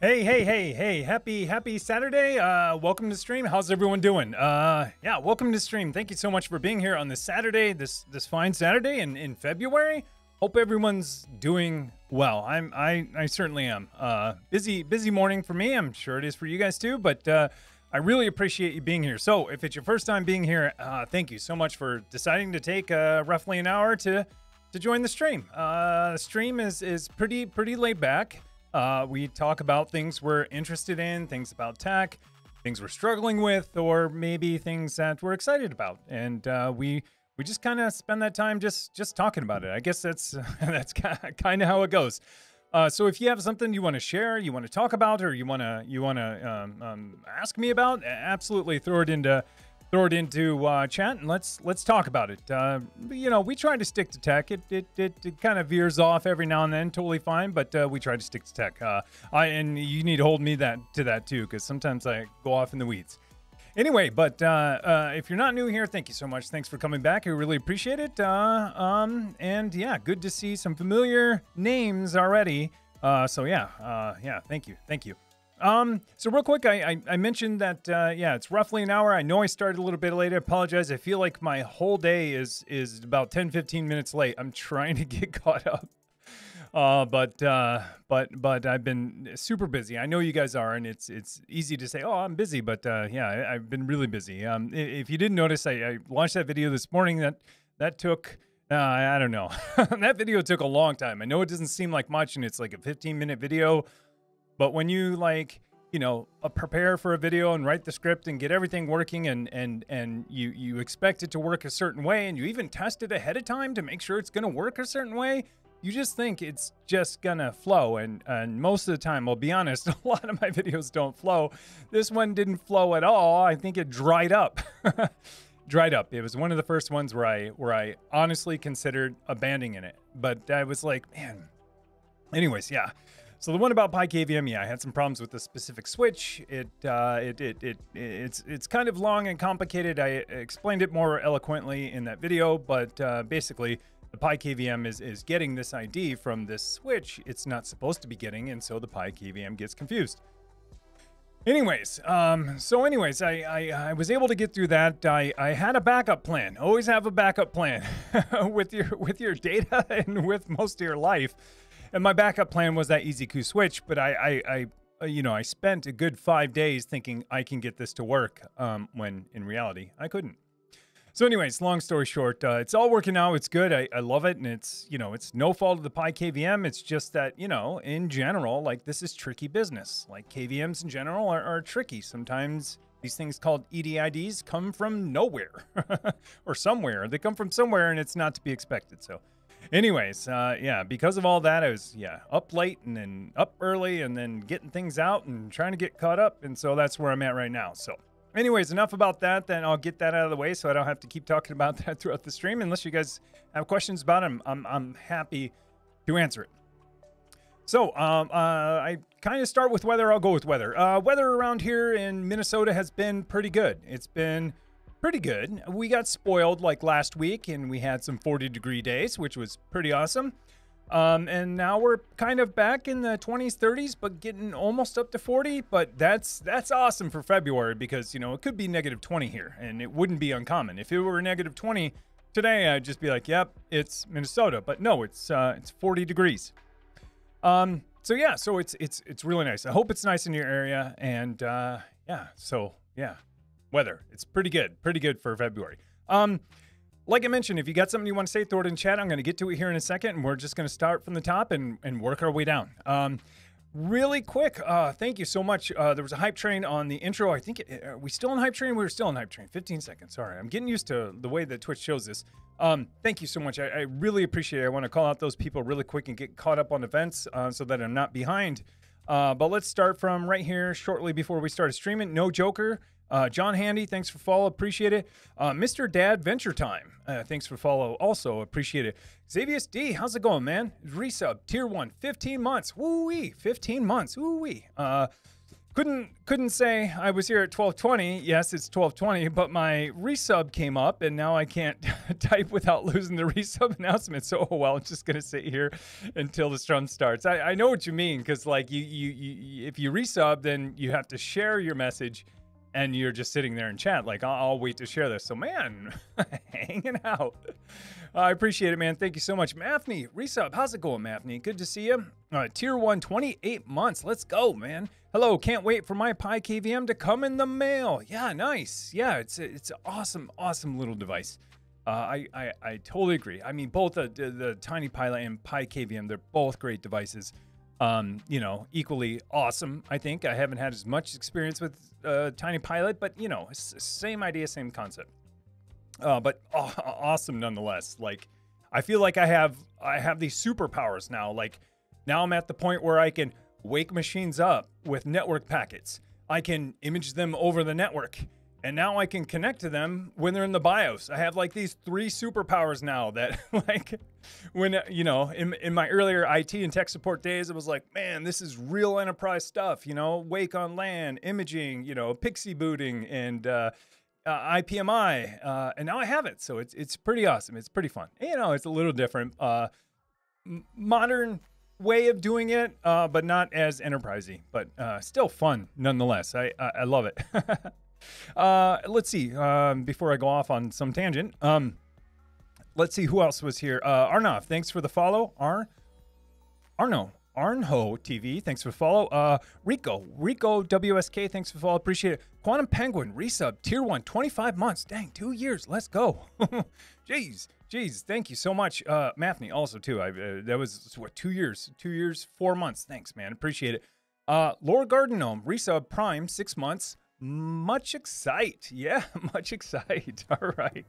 Hey, hey, hey, hey, happy, happy Saturday. Uh, welcome to stream. How's everyone doing? Uh, yeah, welcome to stream. Thank you so much for being here on this Saturday, this this fine Saturday in, in February. Hope everyone's doing well. I'm I I certainly am. Uh, busy busy morning for me. I'm sure it is for you guys too, but uh I really appreciate you being here. So, if it's your first time being here, uh, thank you so much for deciding to take uh, roughly an hour to to join the stream. Uh, the stream is is pretty pretty laid back. Uh, we talk about things we're interested in, things about tech, things we're struggling with, or maybe things that we're excited about, and uh, we we just kind of spend that time just just talking about it. I guess that's that's kind of how it goes. Uh, so if you have something you want to share, you want to talk about, or you want to you want to um, um, ask me about, absolutely throw it into throw it into uh, chat and let's let's talk about it. Uh, you know, we try to stick to tech. It it, it, it kind of veers off every now and then, totally fine. But uh, we try to stick to tech. Uh, I and you need to hold me that to that too, because sometimes I go off in the weeds. Anyway, but uh, uh, if you're not new here, thank you so much. Thanks for coming back. I really appreciate it. Um, and yeah, good to see some familiar names already. Uh, so yeah, uh, yeah, thank you, thank you. Um, so real quick, I, I, I mentioned that uh, yeah, it's roughly an hour. I know I started a little bit late. I apologize. I feel like my whole day is is about 10, 15 minutes late. I'm trying to get caught up. Uh, but uh, but but I've been super busy. I know you guys are, and it's it's easy to say, "Oh, I'm busy," but uh, yeah, I, have been really busy. Um, if you didn't notice, I, I, launched that video this morning. That that took uh, I don't know. that video took a long time. I know it doesn't seem like much, and it's like a 15 minute video, but when you like you know uh, prepare for a video and write the script and get everything working and and and you you expect it to work a certain way and you even test it ahead of time to make sure it's going to work a certain way you just think it's just gonna flow. And and most of the time i'll be honest a lot of my videos don't flow. This one didn't flow at all. I think it dried up. Dried up. It was one of the first ones where i where i honestly considered abandoning it. But i was like man. Anyways yeah so the one about PiKVM, yeah, I had some problems with the specific switch. It, uh, it, it, it, it's, it's kind of long and complicated. I explained it more eloquently in that video, but uh, basically, the PiKVM is, is getting this ID from this switch it's not supposed to be getting, and so the PiKVM gets confused. Anyways, um, so anyways, I, I, I, was able to get through that. I, I had a backup plan. Always have a backup plan with your with your data and with most of your life. And my backup plan was that EZCOO switch, but I, I, I you know, I spent a good five days thinking I can get this to work, um, when in reality I couldn't. So, anyways, long story short, uh, it's all working out. It's good. I, I love it, and it's you know, it's no fault of the Pi KVM. It's just that you know, in general, like this is tricky business. Like KVMs in general are, are tricky. Sometimes these things called EDIDs come from nowhere or somewhere. They come from somewhere, and it's not to be expected. So, anyways, uh, yeah, because of all that, I was yeah up late and then up early, and then getting things out and trying to get caught up, and so that's where I'm at right now. So. Anyways, enough about that. Then I'll get that out of the way so I don't have to keep talking about that throughout the stream. Unless you guys have questions about it, I'm, I'm happy to answer it. So, um, uh, I kind of start with weather. I'll go with weather. Uh, weather around here in Minnesota has been pretty good. It's been pretty good. We got spoiled like last week and we had some 40 degree days, which was pretty awesome. Um, and now we're kind of back in the 20s, 30s, but getting almost up to 40. But that's that's awesome for February because you know it could be negative 20 here, and it wouldn't be uncommon. If it were negative 20 today, I'd just be like, "Yep, it's Minnesota." But no, it's uh, it's 40 degrees. Um, so yeah, so it's it's it's really nice. I hope it's nice in your area, and uh, yeah, so yeah, weather it's pretty good, pretty good for February. Um, like I mentioned, if you got something you want to say, throw it in chat. I'm going to get to it here in a second, and we're just going to start from the top and, and work our way down. Um, really quick, uh, thank you so much. Uh, there was a hype train on the intro. I think, it, are we still in hype train? We were still in hype train. 15 seconds. Sorry. I'm getting used to the way that Twitch shows this. Um, thank you so much. I, I, really appreciate it. I want to call out those people really quick and get caught up on events uh, so that I'm not behind. Uh, but let's start from right here shortly before we started streaming. No Joker uh, John Handy, thanks for follow, appreciate it. Uh, Mr. Dad Venture Time, uh, thanks for follow, also appreciate it. Xavier D, how's it going, man? Resub, tier one, 15 months, woo wee, 15 months, woo wee. Uh, couldn't couldn't say I was here at 12:20. Yes, it's 12:20, but my resub came up, and now I can't type without losing the resub announcement. So, oh well, I'm just gonna sit here until the strum starts. I, I know what you mean because like you, you you if you resub, then you have to share your message and you're just sitting there in chat like I'll, I'll wait to share this. So man hanging out. I appreciate it man. Thank you so much. Mathney resub how's it going mathney good to see you uh, tier 1 28 months. Let's go man. Hello can't wait for my pi kvm to come in the mail. Yeah nice. Yeah it's it's an awesome awesome little device. Uh, I, I, I totally agree. I mean, both the, the, the Tiny Pilot and Pi KVM, they're both great devices um, you know, equally awesome. I think I haven't had as much experience with uh, Tiny Pilot, but you know, same idea, same concept. Uh, but oh, awesome nonetheless. Like, I feel like I have I have these superpowers now. Like, now I'm at the point where I can wake machines up with network packets. I can image them over the network and now I can connect to them when they're in the BIOS. I have like these three superpowers now that like when you know in, in my earlier IT and tech support days, it was like, man, this is real enterprise stuff. You know, wake on LAN, imaging, you know, PXE booting, and uh, uh, IPMI, uh, and now I have it. So it's it's pretty awesome. It's pretty fun. You know, it's a little different, uh, modern way of doing it, uh, but not as enterprisey, but uh, still fun nonetheless. I I, I love it. Uh, let's see. Um, before I go off on some tangent, um, let's see who else was here. Uh, thanks for the follow. Ar, Arno, Arnho TV, thanks for the follow. Uh, Rico, Rico WSK, thanks for follow. Appreciate it. Quantum Penguin, resub, tier one, 25 months. Dang, two years. Let's go. jeez, jeez. Thank you so much. Uh, Mathney also too. I, uh, that was what two years, two years, four months. Thanks, man. Appreciate it. Uh, Lord Gardenome, resub Prime, six months. Much excite. Yeah, much excite. All right.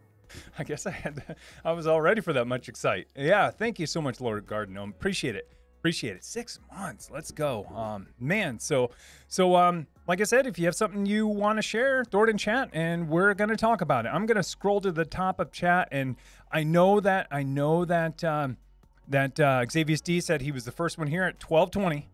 I guess I had to, I was all ready for that much excite. Yeah, thank you so much, Lord Gardenome. Appreciate it. Appreciate it. Six months. Let's go. Um, man, so so um, like I said, if you have something you want to share, throw it in chat and we're gonna talk about it. I'm gonna scroll to the top of chat and I know that I know that um that uh, Xavier D said he was the first one here at 1220.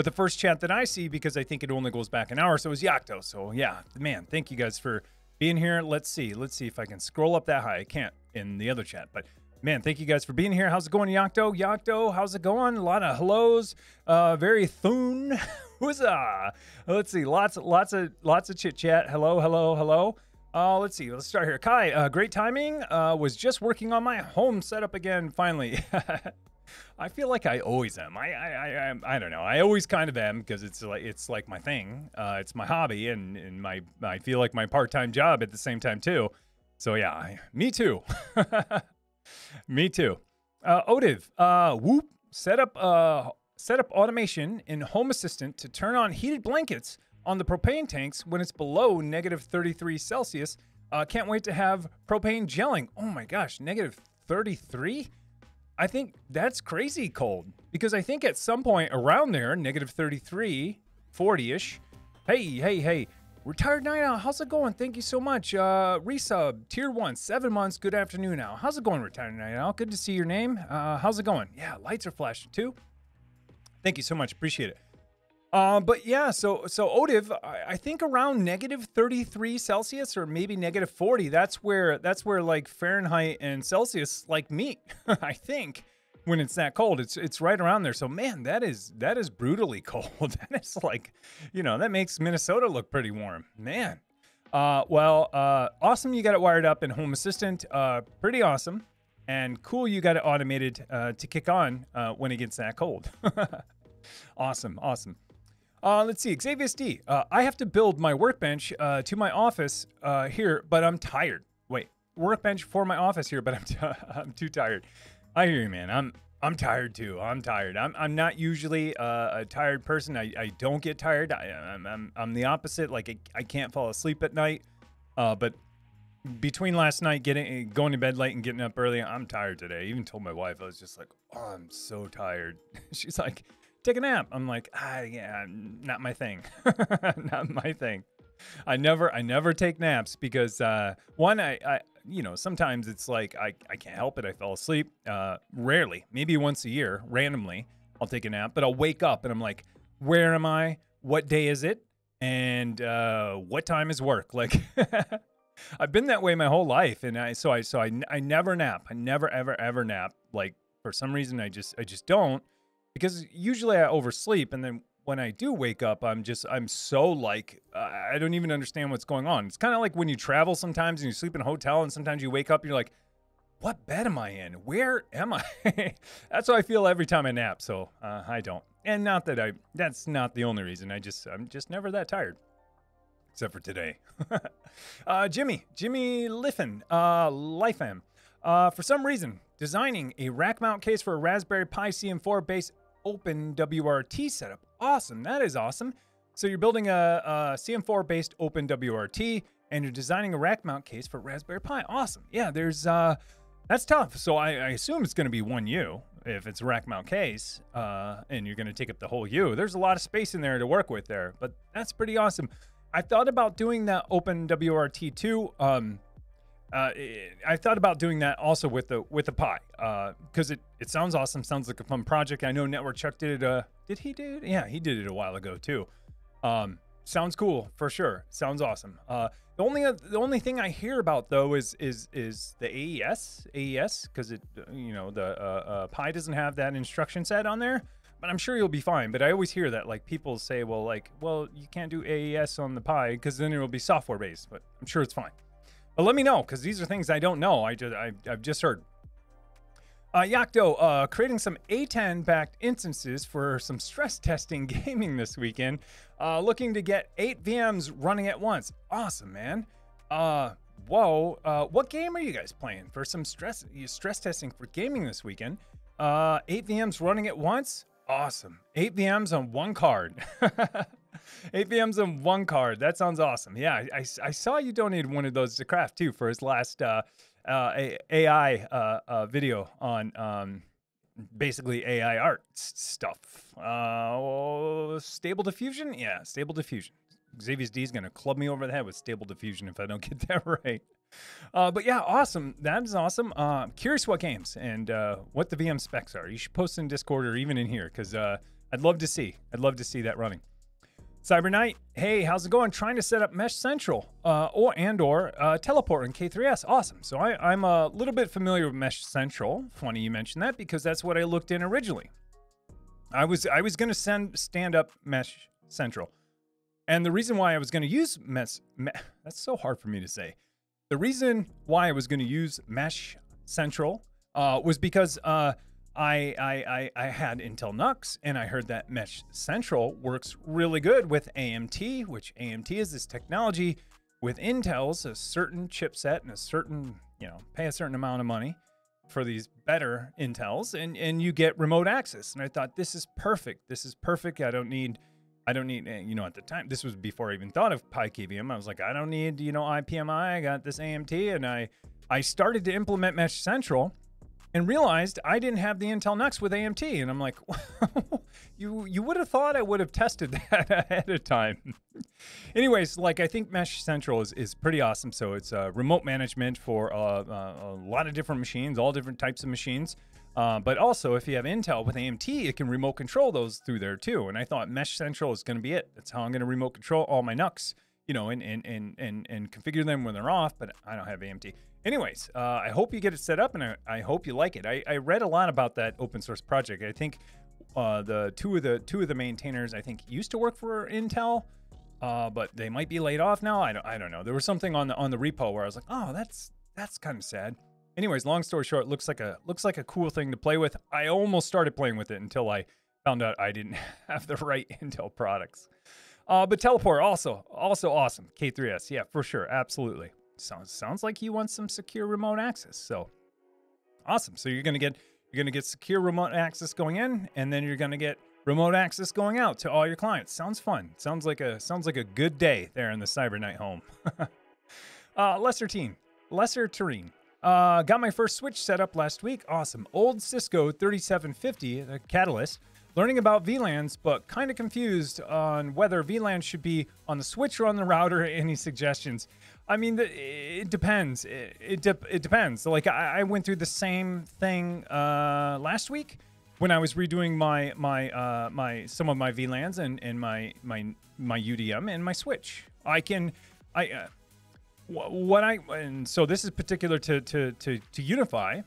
But the first chat that I see, because I think it only goes back an hour, so is Yakto. So yeah, man, thank you guys for being here. Let's see. Let's see if I can scroll up that high. I can't in the other chat, but man, thank you guys for being here. How's it going, Yakto? Yakto, how's it going? A lot of hellos. Uh, very thun. Huzzah. Let's see. Lots, lots of, lots of chit chat. Hello, hello, hello. Uh, let's see. Let's start here. Kai, uh, great timing. Uh, was just working on my home setup again. Finally. I feel like I always am. I I I, I don't know. I always kind of am because it's like it's like my thing. Uh, it's my hobby and and my I feel like my part time job at the same time too. So yeah, I, me too. me too. Uh, uh, Whoop, set up uh set up automation in Home Assistant to turn on heated blankets on the propane tanks when it's below negative 33 Celsius. Uh, can't wait to have propane gelling. Oh my gosh, negative 33? I think that's crazy cold because I think at some point around there, negative 33, 40 ish. Hey, hey, hey, retired night out. How's it going? Thank you so much. Uh, resub, tier one, seven months. Good afternoon now. How's it going, retired night out? Good to see your name. Uh, how's it going? Yeah, lights are flashing too. Thank you so much. Appreciate it. Uh, but yeah, so so Otiv, I, I think around negative 33 Celsius or maybe negative 40. That's where that's where like Fahrenheit and Celsius like meet. I think when it's that cold, it's it's right around there. So man, that is that is brutally cold. that is like, you know, that makes Minnesota look pretty warm. Man. Uh, well, uh, awesome. You got it wired up in Home Assistant. Uh, pretty awesome. And cool, you got it automated uh, to kick on when it gets that cold. awesome, awesome. Uh, let's see, Xavier D. Uh, I have to build my workbench uh, to my office uh, here, but I'm tired. Wait, workbench for my office here, but I'm, t- I'm too tired. I hear you, man. I'm I'm tired too. I'm tired. I'm, I'm not usually uh, a tired person. I, I don't get tired. I, am I'm, I'm the opposite. Like I, I can't fall asleep at night. Uh, but between last night getting going to bed late and getting up early, I'm tired today. I even told my wife I was just like, oh, I'm so tired. She's like, take a nap. I'm like, ah, yeah, not my thing. not my thing. I never, I never take naps because uh, one, I, I, you know, sometimes it's like I, I can't help it. I fell asleep. Uh, rarely, maybe once a year, randomly, I'll take a nap, but I'll wake up and I'm like, where am I? What day is it? and uh, what time is work. Like I've been that way my whole life, and I so I so I I never nap. I never ever ever nap. Like for some reason I just I just don't because usually I oversleep, and then when I do wake up, I'm just I'm so like I don't even understand what's going on. It's kind of like when you travel sometimes and you sleep in a hotel, and sometimes you wake up and you're like, "What bed am I in? Where am I?" that's how I feel every time I nap. So uh, I don't, and not that I. That's not the only reason. I just I'm just never that tired, except for today. uh, Jimmy Jimmy Liffen uh, Lifem. Uh, for some reason, designing a rack mount case for a Raspberry Pi CM4 based open WRT setup. Awesome. That is awesome. So you're building a, a CM4 based open WRT and you're designing a rack mount case for Raspberry Pi. Awesome. Yeah, there's uh that's tough. So I, I assume it's going to be one U if it's a rack mount case, uh, and you're going to take up the whole U. There's a lot of space in there to work with there, but that's pretty awesome. I thought about doing that open WRT too. Um, uh, I thought about doing that also with the with the Pi because uh, it it sounds awesome. Sounds like a fun project. I know Network Chuck did it. Uh, did he do it? Yeah, he did it a while ago too. Um, sounds cool for sure. Sounds awesome. Uh, the only the only thing I hear about though is is is the AES AES because it you know the uh, uh, Pi doesn't have that instruction set on there. But I'm sure you'll be fine. But I always hear that like people say, well, like, well, you can't do AES on the Pi because then it will be software based. But I'm sure it's fine. But let me know because these are things I don't know. I just I, have just heard. Uh, Yakto, uh, creating some A10 backed instances for some stress testing gaming this weekend. Uh, looking to get eight VMs running at once. Awesome, man. Uh, whoa. Uh, what game are you guys playing for some stress stress testing for gaming this weekend? Uh, eight VMs running at once. Awesome. Eight VMs on one card. Eight VMs on one card. That sounds awesome. Yeah, I, I, saw you donated one of those to Craft too for his last uh, uh, AI uh, uh, video on um, basically AI art stuff. Uh, stable diffusion? Yeah, stable diffusion. Xavier's D is going to club me over the head with stable diffusion if I don't get that right. Uh, but yeah, awesome. That is awesome. Uh, curious what games and uh, what the VM specs are. You should post in Discord or even in here because uh, I'd love to see. I'd love to see that running. Cyber Knight, hey, how's it going? Trying to set up Mesh Central uh, or and or uh, Teleport in K3S. Awesome. So I, I'm a little bit familiar with Mesh Central. Funny you mentioned that because that's what I looked in originally. I was I was going to send stand up Mesh Central, and the reason why I was going to use Mesh me, that's so hard for me to say. The reason why I was going to use Mesh Central uh, was because uh, I, I, I, I had Intel NUCs and I heard that Mesh Central works really good with AMT, which AMT is this technology with Intel's a certain chipset and a certain, you know, pay a certain amount of money for these better Intels and, and you get remote access. And I thought this is perfect. This is perfect. I don't need I don't need, you know, at the time, this was before I even thought of PiKVM. I was like, I don't need, you know, IPMI. I got this AMT. And I, I started to implement Mesh Central and realized I didn't have the Intel NUCs with AMT. And I'm like, you you would have thought I would have tested that ahead of time. Anyways, like I think Mesh Central is, is pretty awesome. So it's uh, remote management for uh, uh, a lot of different machines, all different types of machines. Uh, but also, if you have Intel with AMT, it can remote control those through there too. And I thought Mesh Central is going to be it. That's how I'm going to remote control all my NUCs, you know, and, and, and, and, and configure them when they're off, but I don't have AMT. Anyways, uh, I hope you get it set up and I, I hope you like it. I, I, read a lot about that open source project. I think uh, the two of the two of the maintainers I think used to work for Intel, uh, but they might be laid off now. I don't I don't know. There was something on the on the repo where I was like, oh, that's that's kind of sad. Anyways, long story short, looks like a looks like a cool thing to play with. I almost started playing with it until I found out I didn't have the right Intel products. Uh, but teleport also also awesome. K3S, yeah, for sure, absolutely. Sounds sounds like you want some secure remote access. So awesome. So you're gonna get you're gonna get secure remote access going in, and then you're gonna get remote access going out to all your clients. Sounds fun. Sounds like a sounds like a good day there in the Cyber Knight home. uh, Lesser Team, Lesser Terrain. Uh, got my first Switch set up last week. Awesome. Old Cisco 3750, the Catalyst. Learning about VLANs, but kind of confused on whether VLANs should be on the Switch or on the router. Any suggestions? I mean, it depends. It it, de- it depends. Like I, I, went through the same thing uh, last week, when I was redoing my my uh, my some of my VLANs and and my my my UDM and my switch. I can I uh, what I and so this is particular to to to, to UniFi.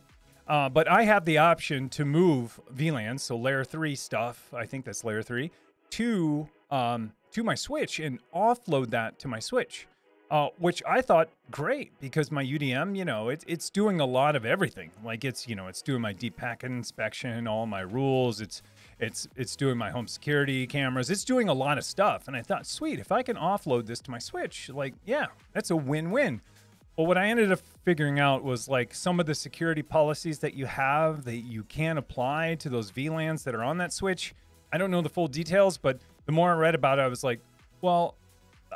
Uh, but I have the option to move VLANs, so layer three stuff. I think that's layer three to um, to my switch and offload that to my switch uh, which I thought great because my UDM, you know, it's it's doing a lot of everything. Like it's you know it's doing my deep packet inspection, all my rules. It's it's it's doing my home security cameras. It's doing a lot of stuff. And I thought, sweet, if I can offload this to my switch, like yeah, that's a win-win. Well, what I ended up figuring out was like some of the security policies that you have that you can apply to those VLANs that are on that switch. I don't know the full details, but the more I read about it, I was like, well,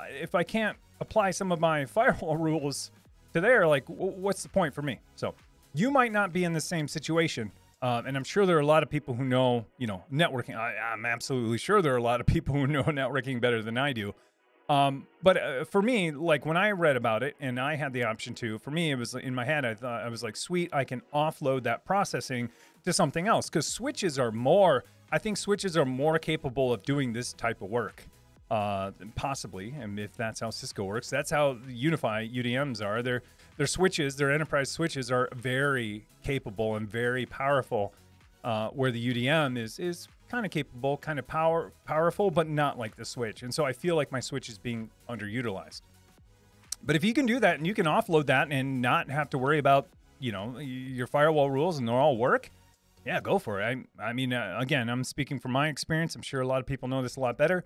if I can't apply some of my firewall rules to there, like, what's the point for me? So you might not be in the same situation. Uh, and I'm sure there are a lot of people who know, you know, networking. I, am absolutely sure there are a lot of people who know networking better than I do. Um, but uh, for me, like when I read about it and I had the option to, for me, it was in my head, I thought, I was like, sweet, I can offload that processing to something else because switches are more, I think switches are more capable of doing this type of work uh, possibly, and if that's how Cisco works, that's how UniFi UDMs are. Their their switches, their enterprise switches, are very capable and very powerful. Uh, where the UDM is is kind of capable, kind of power powerful, but not like the switch. And so I feel like my switch is being underutilized. But if you can do that and you can offload that and not have to worry about you know your firewall rules and they all work, yeah, go for it. I I mean, uh, again, I'm speaking from my experience. I'm sure a lot of people know this a lot better.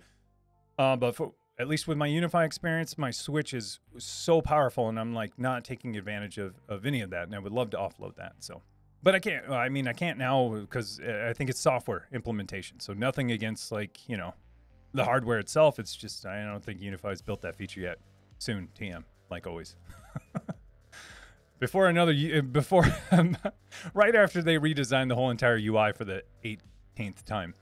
Uh, but for, at least with my UniFi experience, my switch is so powerful, and I'm like not taking advantage of, of any of that. And I would love to offload that. So, but I can't. I mean, I can't now because uh, I think it's software implementation. So nothing against like you know the hardware itself. It's just I don't think UniFi's built that feature yet. Soon, TM, like always. before another uh, before right after they redesigned the whole entire UI for the 18th time.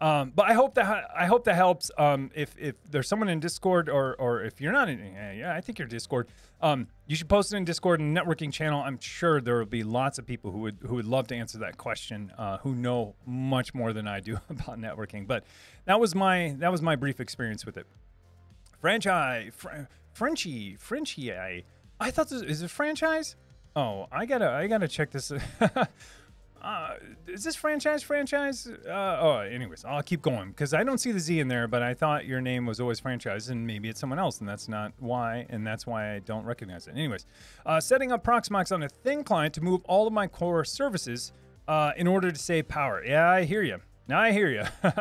Um, but I hope that I hope that helps. Um, if if there's someone in Discord or or if you're not in, yeah, I think you're Discord. Um, you should post it in Discord and networking channel. I'm sure there will be lots of people who would who would love to answer that question, uh, who know much more than I do about networking. But that was my that was my brief experience with it. Franchise, fr- Frenchy, Frenchy. I I thought this is a franchise. Oh, I gotta I gotta check this. Uh, is this franchise franchise? Uh, oh, anyways, I'll keep going because I don't see the Z in there, but I thought your name was always franchise, and maybe it's someone else, and that's not why, and that's why I don't recognize it. Anyways, uh, setting up Proxmox on a thin client to move all of my core services uh, in order to save power. Yeah, I hear you. Now I hear you.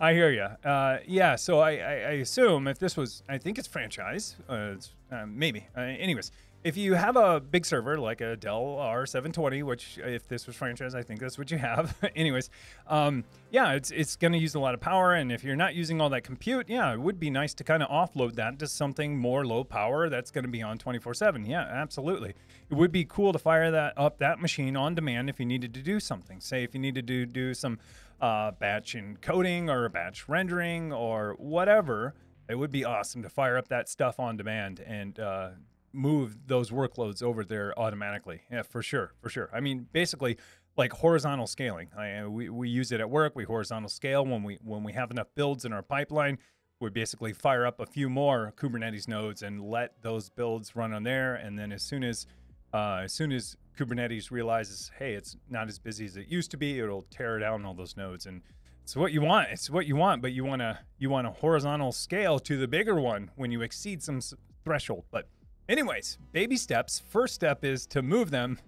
I hear you. Uh, yeah, so I, I, I, assume if this was, I think it's franchise. Uh, it's, maybe. anyways, if you have a big server like a Dell R720, which if this was franchise, I think that's what you have. Anyways, um, yeah, it's it's going to use a lot of power, and if you're not using all that compute, yeah, it would be nice to kind of offload that to something more low power that's going to be on 24/7. Yeah, absolutely. It would be cool to fire that up that machine on demand if you needed to do something. Say if you needed to do some uh, batch encoding or batch rendering or whatever. It would be awesome to fire up that stuff on demand and uh, move those workloads over there automatically. Yeah, for sure, for sure. I mean, basically, like horizontal scaling. I, we, we use it at work. We horizontal scale when we when we have enough builds in our pipeline. We basically fire up a few more Kubernetes nodes and let those builds run on there. And then as soon as uh, as soon as Kubernetes realizes, hey, it's not as busy as it used to be, it'll tear down all those nodes. And it's what you want. It's what you want, but you want to you want a horizontal scale to the bigger one when you exceed some threshold. But Anyways, baby steps. First step is to move them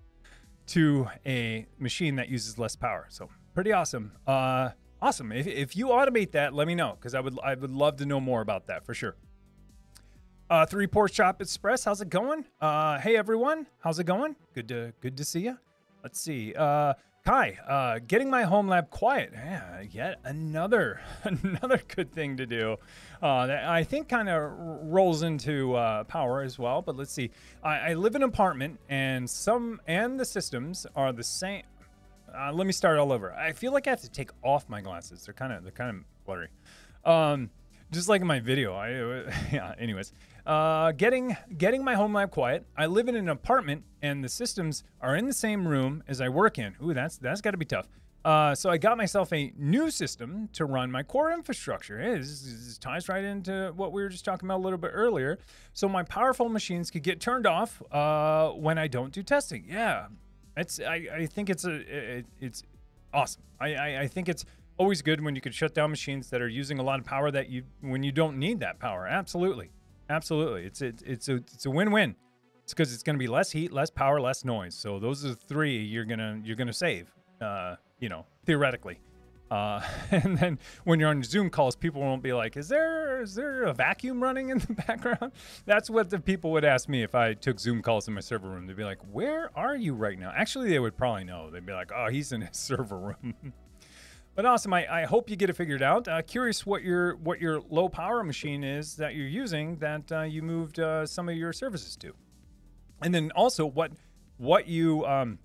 to a machine that uses less power. So pretty awesome. Uh, awesome. If, if you automate that, let me know because I would I would love to know more about that for sure. Uh, three Pork Chop Express, how's it going? Uh, hey everyone, how's it going? Good to good to see you. Let's see. Uh, Kai, uh, getting my home lab quiet. Yeah, yet another another good thing to do. Uh, that I think kind of rolls into uh, power as well. But let's see. I, I, live in an apartment, and some and the systems are the same. Uh, let me start all over. I feel like I have to take off my glasses. They're kind of they're kind of blurry. Um, just like in my video. I yeah. Anyways, uh, getting getting my home lab quiet. I live in an apartment, and the systems are in the same room as I work in. Ooh, that's that's got to be tough. Uh, so I got myself a new system to run my core infrastructure. Hey, this, this ties right into what we were just talking about a little bit earlier. So my powerful machines could get turned off uh, when I don't do testing. Yeah, it's I, I think it's a it, it's awesome. I, I I think it's always good when you can shut down machines that are using a lot of power that you when you don't need that power. Absolutely, absolutely. It's it, it's a it's a win-win. It's because it's going to be less heat, less power, less noise. So those are the three you're gonna you're gonna save. Uh, you know, theoretically. Uh, and then when you're on Zoom calls, people won't be like, "Is there is there a vacuum running in the background?" That's what the people would ask me if I took Zoom calls in my server room. They'd be like, "Where are you right now?" Actually, they would probably know. They'd be like, "Oh, he's in his server room." But awesome. I, I hope you get it figured out. Uh, curious what your what your low power machine is that you're using that uh, you moved uh, some of your services to, and then also what what you um,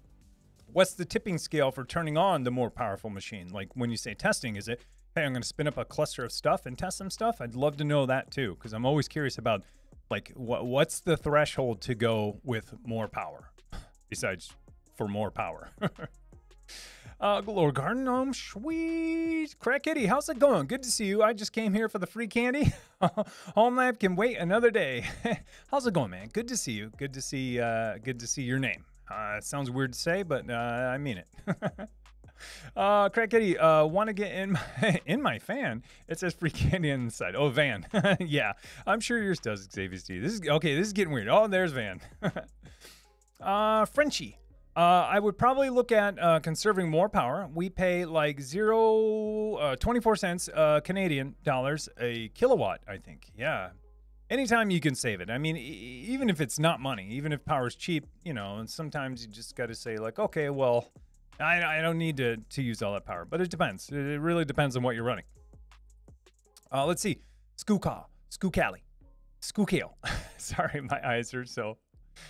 what's the tipping scale for turning on the more powerful machine? Like when you say testing, is it, hey, I'm going to spin up a cluster of stuff and test some stuff? I'd love to know that too, because I'm always curious about like what what's the threshold to go with more power, besides for more power. Uh, Lord Garden Gnome, sweet. Crack Kitty, how's it going? Good to see you. I just came here for the free candy. Home Lab can wait another day. how's it going, man? Good to see you. Good to see. Uh, good to see your name. Uh, sounds weird to say, but uh, I mean it. uh, Crack Kitty, uh, want to get in my, in my fan? It says free candy inside. Oh, Van. yeah, I'm sure yours does, Xavier Steve. This is okay. This is getting weird. Oh, there's Van. uh, Frenchie. Uh, I would probably look at uh, conserving more power. We pay like zero, uh, 24 cents uh, Canadian dollars a kilowatt, I think. Yeah, anytime you can save it. I mean, e- even if it's not money, even if power's cheap, you know, and sometimes you just got to say like, okay, well, I, I don't need to to use all that power, but it depends. It really depends on what you're running. Uh, let's see, Skookal, Skookali, Skookale. Sorry, my eyes are so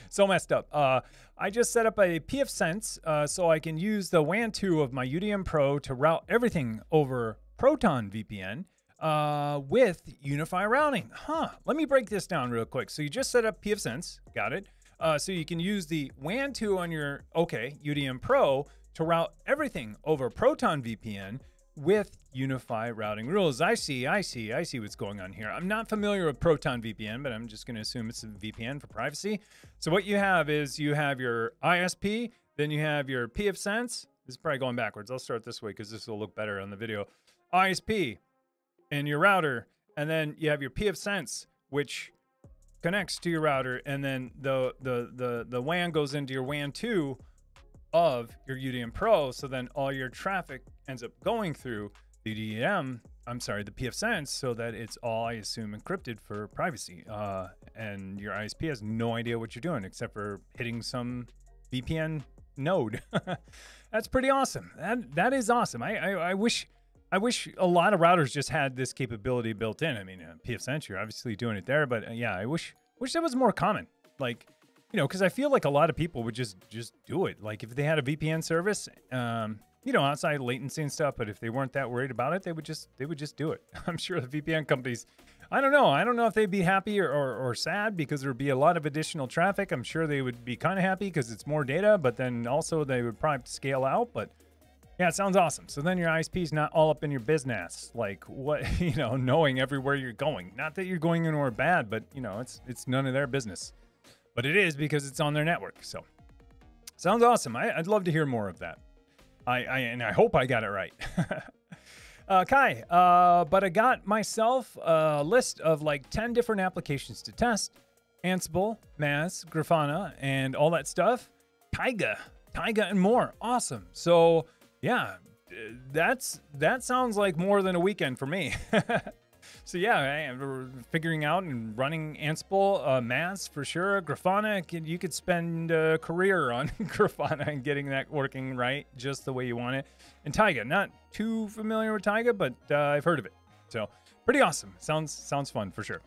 so messed up. Uh, I just set up a pfSense uh, so I can use the WAN 2 of my UDM Pro to route everything over Proton VPN uh, with UniFi routing. Huh. Let me break this down real quick. So you just set up pfSense. Got it. Uh, so you can use the WAN 2 on your, okay, UDM Pro to route everything over Proton VPN with UniFi routing rules. I see, I see, I see what's going on here. I'm not familiar with Proton VPN, but I'm just going to assume it's a VPN for privacy. So what you have is you have your ISP, then you have your pfSense. This is probably going backwards. I'll start this way because this will look better on the video. ISP, and your router, and then you have your pfSense, which connects to your router, and then the the the the WAN goes into your WAN two of your UDM Pro. So then all your traffic ends up going through the UDM. I'm sorry, the pfSense, so that it's all I assume encrypted for privacy. Uh, and your ISP has no idea what you're doing except for hitting some VPN node. That's pretty awesome. That that is awesome. I, I I wish I wish a lot of routers just had this capability built in. I mean, uh, pfSense, you're obviously doing it there, but uh, yeah, I wish wish that was more common. Like, you know, because I feel like a lot of people would just just do it. Like if they had a VPN service, um, you know, outside latency and stuff, but if they weren't that worried about it, they would just they would just do it. I'm sure the VPN companies. I don't know. I don't know if they'd be happy or, or, or sad because there would be a lot of additional traffic. I'm sure they would be kind of happy because it's more data, but then also they would probably scale out. But yeah, it sounds awesome. So then your ISP is not all up in your business, like what you know, knowing everywhere you're going. Not that you're going anywhere bad, but you know, it's it's none of their business. But it is because it's on their network. So sounds awesome. I, would love to hear more of that. I, I and I hope I got it right. uh, Kai, uh, but I got myself a list of like ten different applications to test: Ansible, Maz, Grafana, and all that stuff. Taiga, Taiga, and more. Awesome. So yeah, that's that sounds like more than a weekend for me. so yeah, we're figuring out and running Ansible, uh, Maz for sure. Grafana, you could spend a career on Grafana and getting that working right, just the way you want it. And Taiga, not too familiar with Taiga, but uh, I've heard of it. So pretty awesome. Sounds sounds fun for sure.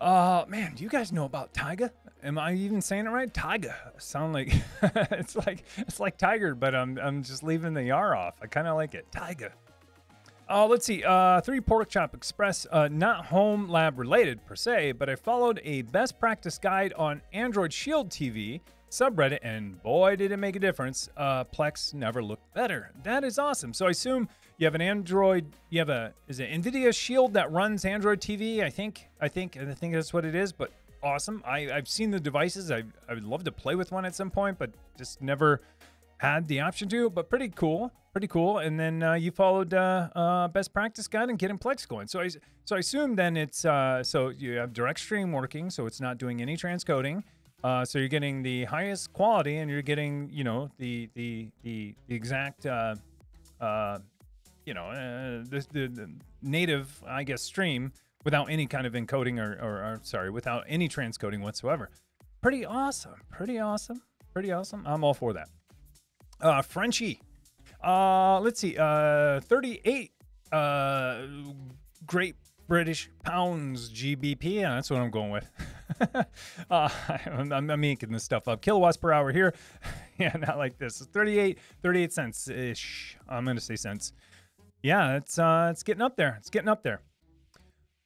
Uh, man, do you guys know about Taiga? Am I even saying it right? Taiga. Sound like it's like it's like tiger, but I'm I'm just leaving the R off. I kind of like it. Taiga. Uh, let's see. Uh, three Pork Chop Express. Uh, not home lab related per se, but I followed a best practice guide on Android Shield TV subreddit, and boy, did it make a difference. Uh, Plex never looked better. That is awesome. So I assume you have an Android. You have a is it NVIDIA Shield that runs Android TV? I think. I think. I think that's what it is. But awesome. I, I've seen the devices. I I would love to play with one at some point, but just never had the option to. But pretty cool. Pretty cool. And then uh, you followed uh, uh, best practice guide and getting Plex going. So I so I assume then it's uh, so you have direct stream working, so it's not doing any transcoding. Uh, so you're getting the highest quality, and you're getting you know the the the, the exact uh, you know the, the, the native I guess stream without any kind of encoding or, or, or sorry without any transcoding whatsoever. Pretty awesome. Pretty awesome. Pretty awesome. I'm all for that. Uh, Frenchie. Uh, let's see. Uh, 38 uh, Great British Pounds GBP. Yeah, that's what I'm going with. uh, I'm, I'm, making this stuff up. Kilowatts per hour here. yeah, not like this. 38, 38 cents ish. I'm going to say cents. Yeah, it's uh, it's getting up there. It's getting up there.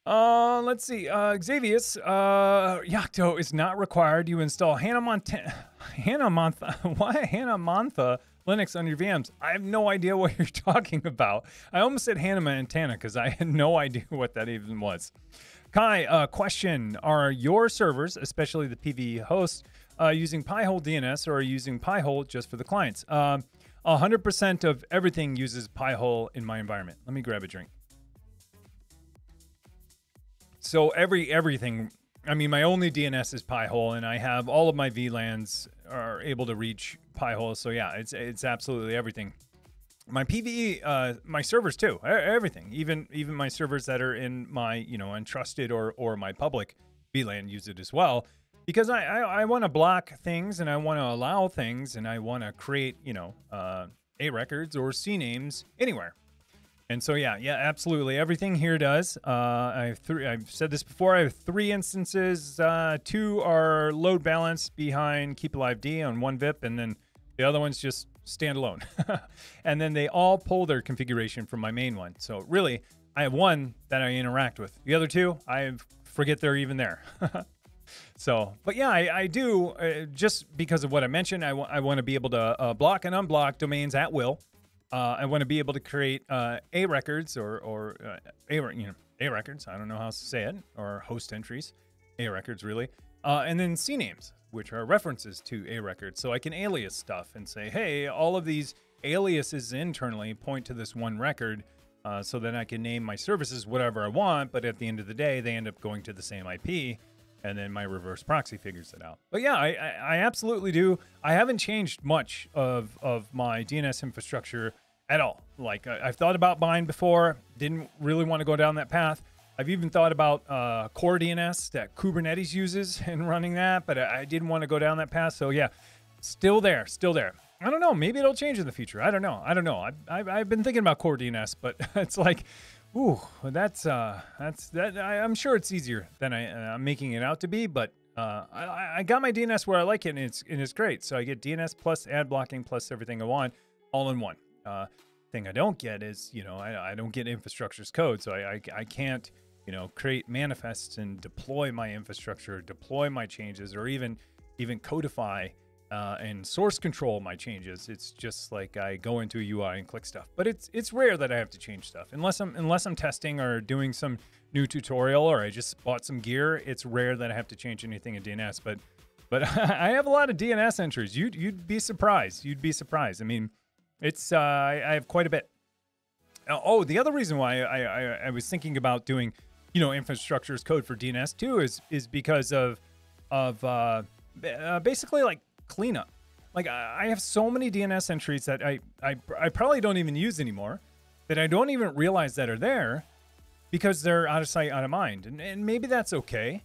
Uh, let's see. Uh, Xavius, uh, Yocto is not required. You install Hannah Montana, Hannah Montha, why Hannah Montha Linux on your VMs. I have no idea what you're talking about. I almost said Hannah Montana because I had no idea what that even was. Kai, uh, question: Are your servers, especially the PVE hosts, uh, using Pi-hole DNS or using Pi-hole just for the clients? Um, 100% of everything uses Pi-hole in my environment. Let me grab a drink. So every everything, I mean, my only DNS is Pi-hole, and I have all of my VLANs are able to reach Pi-hole. So yeah, it's it's absolutely everything. My PVE, uh, my servers too, everything, even even my servers that are in my you know untrusted or or my public VLAN use it as well because I, I, I want to block things and I want to allow things and I want to create, you know, uh, A records or C names anywhere. And so, yeah, yeah, absolutely. Everything here does. Uh, I have three. I've said this before. I have three instances. Uh, two are load balanced behind Keep Alive D on one VIP, and then the other one's just standalone. and then they all pull their configuration from my main one. So really, I have one that I interact with. The other two, I forget they're even there. so, but yeah, I, I do uh, just because of what I mentioned. I, w- I want to be able to uh, block and unblock domains at will. Uh, I want to be able to create uh, A records or or uh, A you know A records. I don't know how to say it or host entries, A records really, uh, and then C names, which are references to A records. So I can alias stuff and say, hey, all of these aliases internally point to this one record. Uh, so then I can name my services whatever I want, but at the end of the day, they end up going to the same IP and then my reverse proxy figures it out. But yeah, I, I, I, absolutely do. I haven't changed much of, of my DNS infrastructure at all. Like I, have thought about Bind before, didn't really want to go down that path. I've even thought about uh, core DNS that Kubernetes uses and running that, but I, I didn't want to go down that path. So yeah, still there, still there. I don't know. Maybe it'll change in the future. I don't know. I don't know. I've, I've, I've been thinking about core DNS, but it's like Ooh, that's uh, that's that. I, am sure it's easier than I, am making it out to be, but uh, I, I got my DNS where I like it, and it's and it's great. So I get DNS plus ad blocking plus everything I want, all in one. Uh, thing I don't get is you know I, I don't get infrastructure's code, so I, I I can't you know create manifests and deploy my infrastructure, deploy my changes, or even even codify uh, and source control my changes. It's just like I go into a UI and click stuff. But it's it's rare that I have to change stuff unless I'm unless I'm testing or doing some new tutorial or I just bought some gear. It's rare that I have to change anything in DNS. But but I have a lot of DNS entries. You'd you'd be surprised. You'd be surprised. I mean, it's uh, I, have quite a bit. Oh, the other reason why I, I, I was thinking about doing, you know, infrastructure as code for DNS too is is because of of uh, uh, basically like cleanup. Like I have so many DNS entries that I, I I probably don't even use anymore that I don't even realize that are there because they're out of sight, out of mind. And, and maybe that's okay.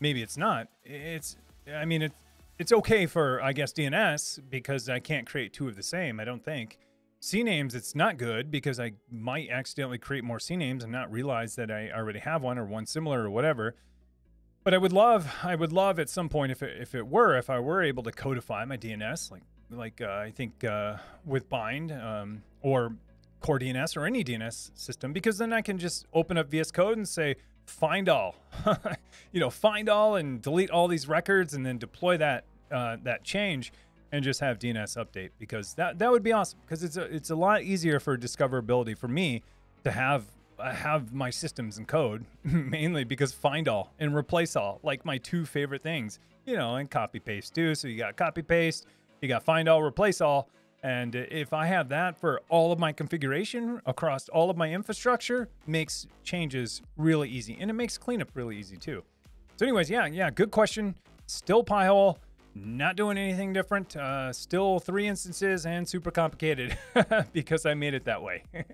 Maybe it's not. It's I mean it's it's okay for I guess DNS because I can't create two of the same. I don't think. C names, it's not good because I might accidentally create more C names and not realize that I already have one or one similar or whatever. But I would love, I would love at some point if it, if it were, if I were able to codify my DNS, like like uh, I think uh, with Bind um, or Core DNS or any DNS system, because then I can just open up VS Code and say find all, you know, find all and delete all these records and then deploy that uh, that change and just have DNS update because that that would be awesome because it's a it's a lot easier for discoverability for me to have uh, have my systems and code mainly because find all and replace all like my two favorite things you know and copy paste too. So you got copy paste you got find all replace all and if I have that for all of my configuration across all of my infrastructure, makes changes really easy. And it makes cleanup really easy too. So anyways, yeah, yeah, good question. Still Pi-hole, not doing anything different. Uh, still three instances and super complicated because I made it that way.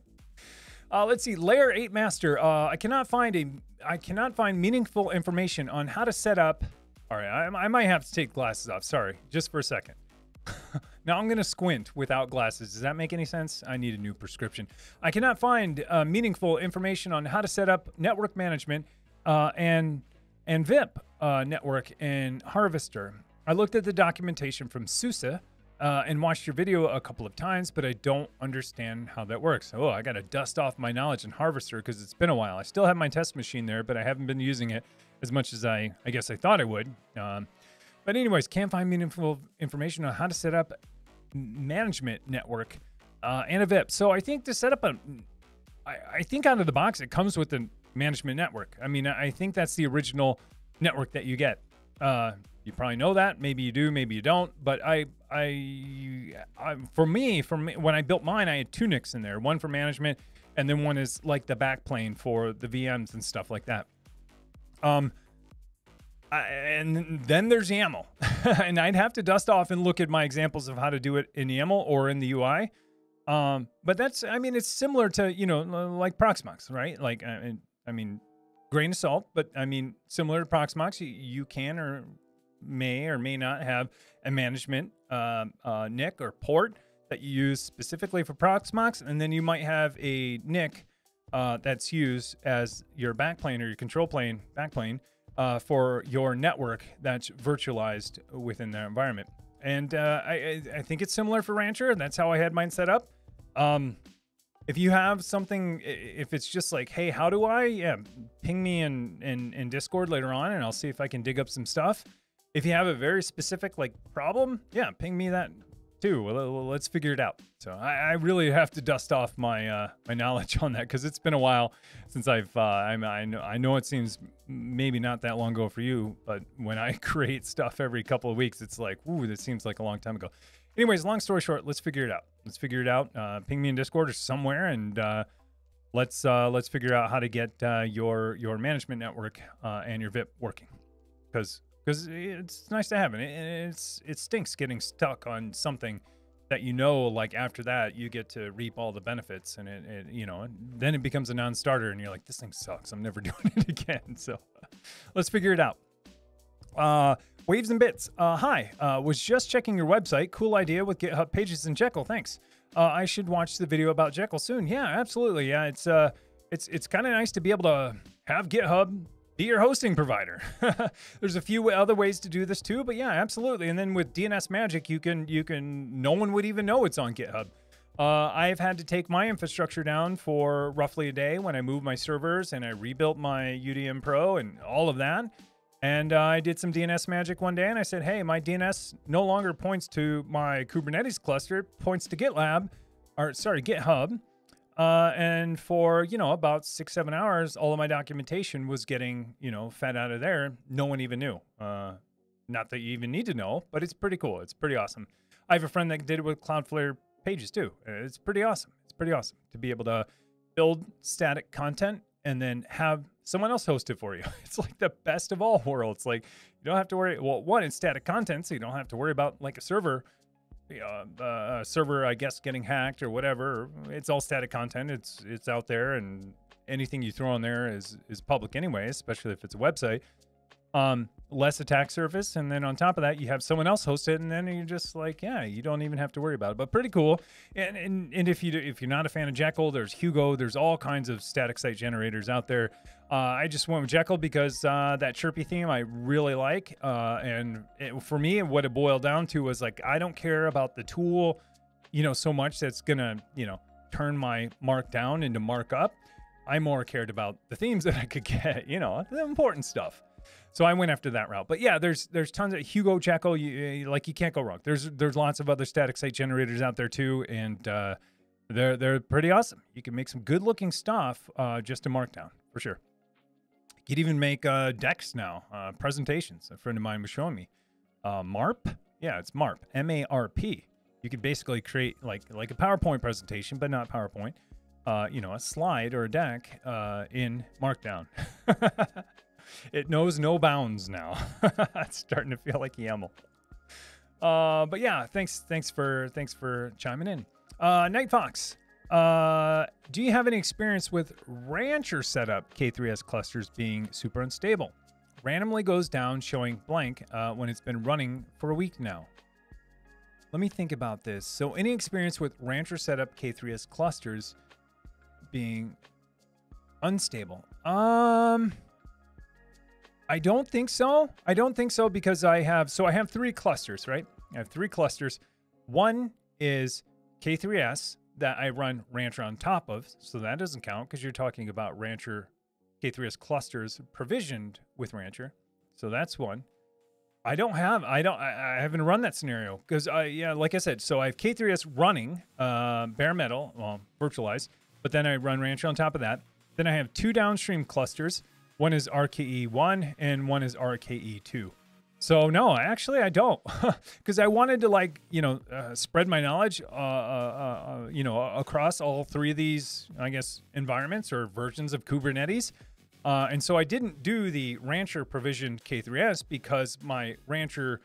uh, let's see, layer eight master. Uh, I cannot find a, I cannot find meaningful information on how to set up. All right, I, I might have to take glasses off. Sorry, just for a second. now I'm going to squint without glasses. Does that make any sense? I need a new prescription. I cannot find uh, meaningful information on how to set up network management uh, and and VIP uh, network in Harvester. I looked at the documentation from SUSE uh, and watched your video a couple of times, but I don't understand how that works. Oh, I got to dust off my knowledge in Harvester because it's been a while. I still have my test machine there, but I haven't been using it as much as I, I guess I thought I would. Um, but anyways, can't find meaningful information on how to set up management network uh, and a VIP. So I think to set up a, I, I think out of the box it comes with the management network. I mean, I think that's the original network that you get. Uh, you probably know that. Maybe you do, maybe you don't. But I, I, I, for me, for me, when I built mine, I had two NICs in there. One for management, and then one is like the backplane for the VMs and stuff like that. Um, and then there's YAML. and I'd have to dust off and look at my examples of how to do it in YAML or in the UI. Um, but that's, I mean, it's similar to, you know, like Proxmox, right? Like, I, I mean, grain of salt, but I mean, similar to Proxmox, you, you can or may or may not have a management uh, uh, NIC or port that you use specifically for Proxmox. And then you might have a NIC uh, that's used as your backplane or your control plane, backplane uh, for your network that's virtualized within their environment. And uh, I, I think it's similar for Rancher. And that's how I had mine set up. Um, if you have something, if it's just like, hey, how do I? Yeah, ping me in, in, in Discord later on, and I'll see if I can dig up some stuff. If you have a very specific like problem, yeah, ping me that too. Well, let's figure it out. So I, I really have to dust off my uh, my knowledge on that because it's been a while since I've. Uh, I'm, I know I know it seems maybe not that long ago for you, but when I create stuff every couple of weeks, it's like, ooh, this seems like a long time ago. Anyways, long story short, let's figure it out. Let's figure it out. Uh, ping me in Discord or somewhere, and uh, let's uh, let's figure out how to get uh, your your management network uh, and your VIP working because because it's nice to have it. It's it stinks getting stuck on something that you know like after that you get to reap all the benefits and it, it, you know then it becomes a non-starter and you're like this thing sucks. I'm never doing it again. So let's figure it out. Uh waves and bits. Uh hi. Uh was just checking your website. Cool idea with github pages and jekyll. Thanks. Uh i should watch the video about jekyll soon. Yeah absolutely. Yeah it's uh it's it's kind of nice to be able to have github be your hosting provider. There's a few other ways to do this too, but yeah, absolutely. And then with DNS Magic, you can you can no one would even know it's on GitHub. Uh, I've had to take my infrastructure down for roughly a day when I moved my servers and I rebuilt my UDM Pro and all of that. And uh, I did some DNS magic one day and I said, hey, my DNS no longer points to my Kubernetes cluster, it points to GitLab, or sorry, GitHub. Uh, and for, you know, about six, seven hours, all of my documentation was getting, you know, fed out of there. No one even knew. Uh, not that you even need to know, but it's pretty cool. It's pretty awesome. I have a friend that did it with Cloudflare pages too. It's pretty awesome. It's pretty awesome to be able to build static content and then have someone else host it for you. It's like the best of all worlds. Like you don't have to worry. Well, one, it's static content, so you don't have to worry about like a server uh, uh, server, I guess, getting hacked or whatever. It's all static content. It's it's out there, and anything you throw on there is is public anyway, especially if it's a website um, less attack surface. And then on top of that, you have someone else host it, and then you're just like, yeah, you don't even have to worry about it. But pretty cool. And and, and if you if you're not a fan of Jekyll, there's Hugo. There's all kinds of static site generators out there. Uh, I just went with Jekyll because uh, that chirpy theme I really like. Uh, and it, for me, what it boiled down to was like, I don't care about the tool, you know, so much that's gonna, you know, turn my mark down into mark up. I more cared about the themes that I could get, you know, the important stuff. So I went after that route. But yeah, there's there's tons of Hugo Jekyll. You, like you can't go wrong. There's there's lots of other static site generators out there too, and uh, they're they're pretty awesome. You can make some good looking stuff uh, just in Markdown for sure. You could even make uh, decks now, uh, presentations. A friend of mine was showing me. Uh, MARP, yeah, it's MARP, M A R P. You could basically create like like a PowerPoint presentation, but not PowerPoint. Uh, you know, a slide or a deck uh, in Markdown. it knows no bounds now. it's starting to feel like YAML. Uh, but yeah, thanks, thanks for thanks for chiming in. Uh, Night Fox, uh, do you have any experience with Rancher setup K3s clusters being super unstable? Randomly goes down, showing blank uh, when it's been running for a week now. Let me think about this. So, any experience with Rancher setup K3s clusters being unstable? Um, I don't think so. I don't think so because I have so I have three clusters, right? I have three clusters. One is K3S that I run Rancher on top of, so that doesn't count because you're talking about Rancher K3S clusters provisioned with Rancher. So that's one. I don't have I don't I, I haven't run that scenario because I yeah like I said so I have K3S running uh, bare metal well virtualized but then I run Rancher on top of that then I have two downstream clusters one is RKE1 and one is RKE2 so no actually I don't because I wanted to like you know uh, spread my knowledge uh, uh, uh, uh, you know across all three of these I guess environments or versions of Kubernetes uh, and so I didn't do the Rancher provisioned K3S because my Rancher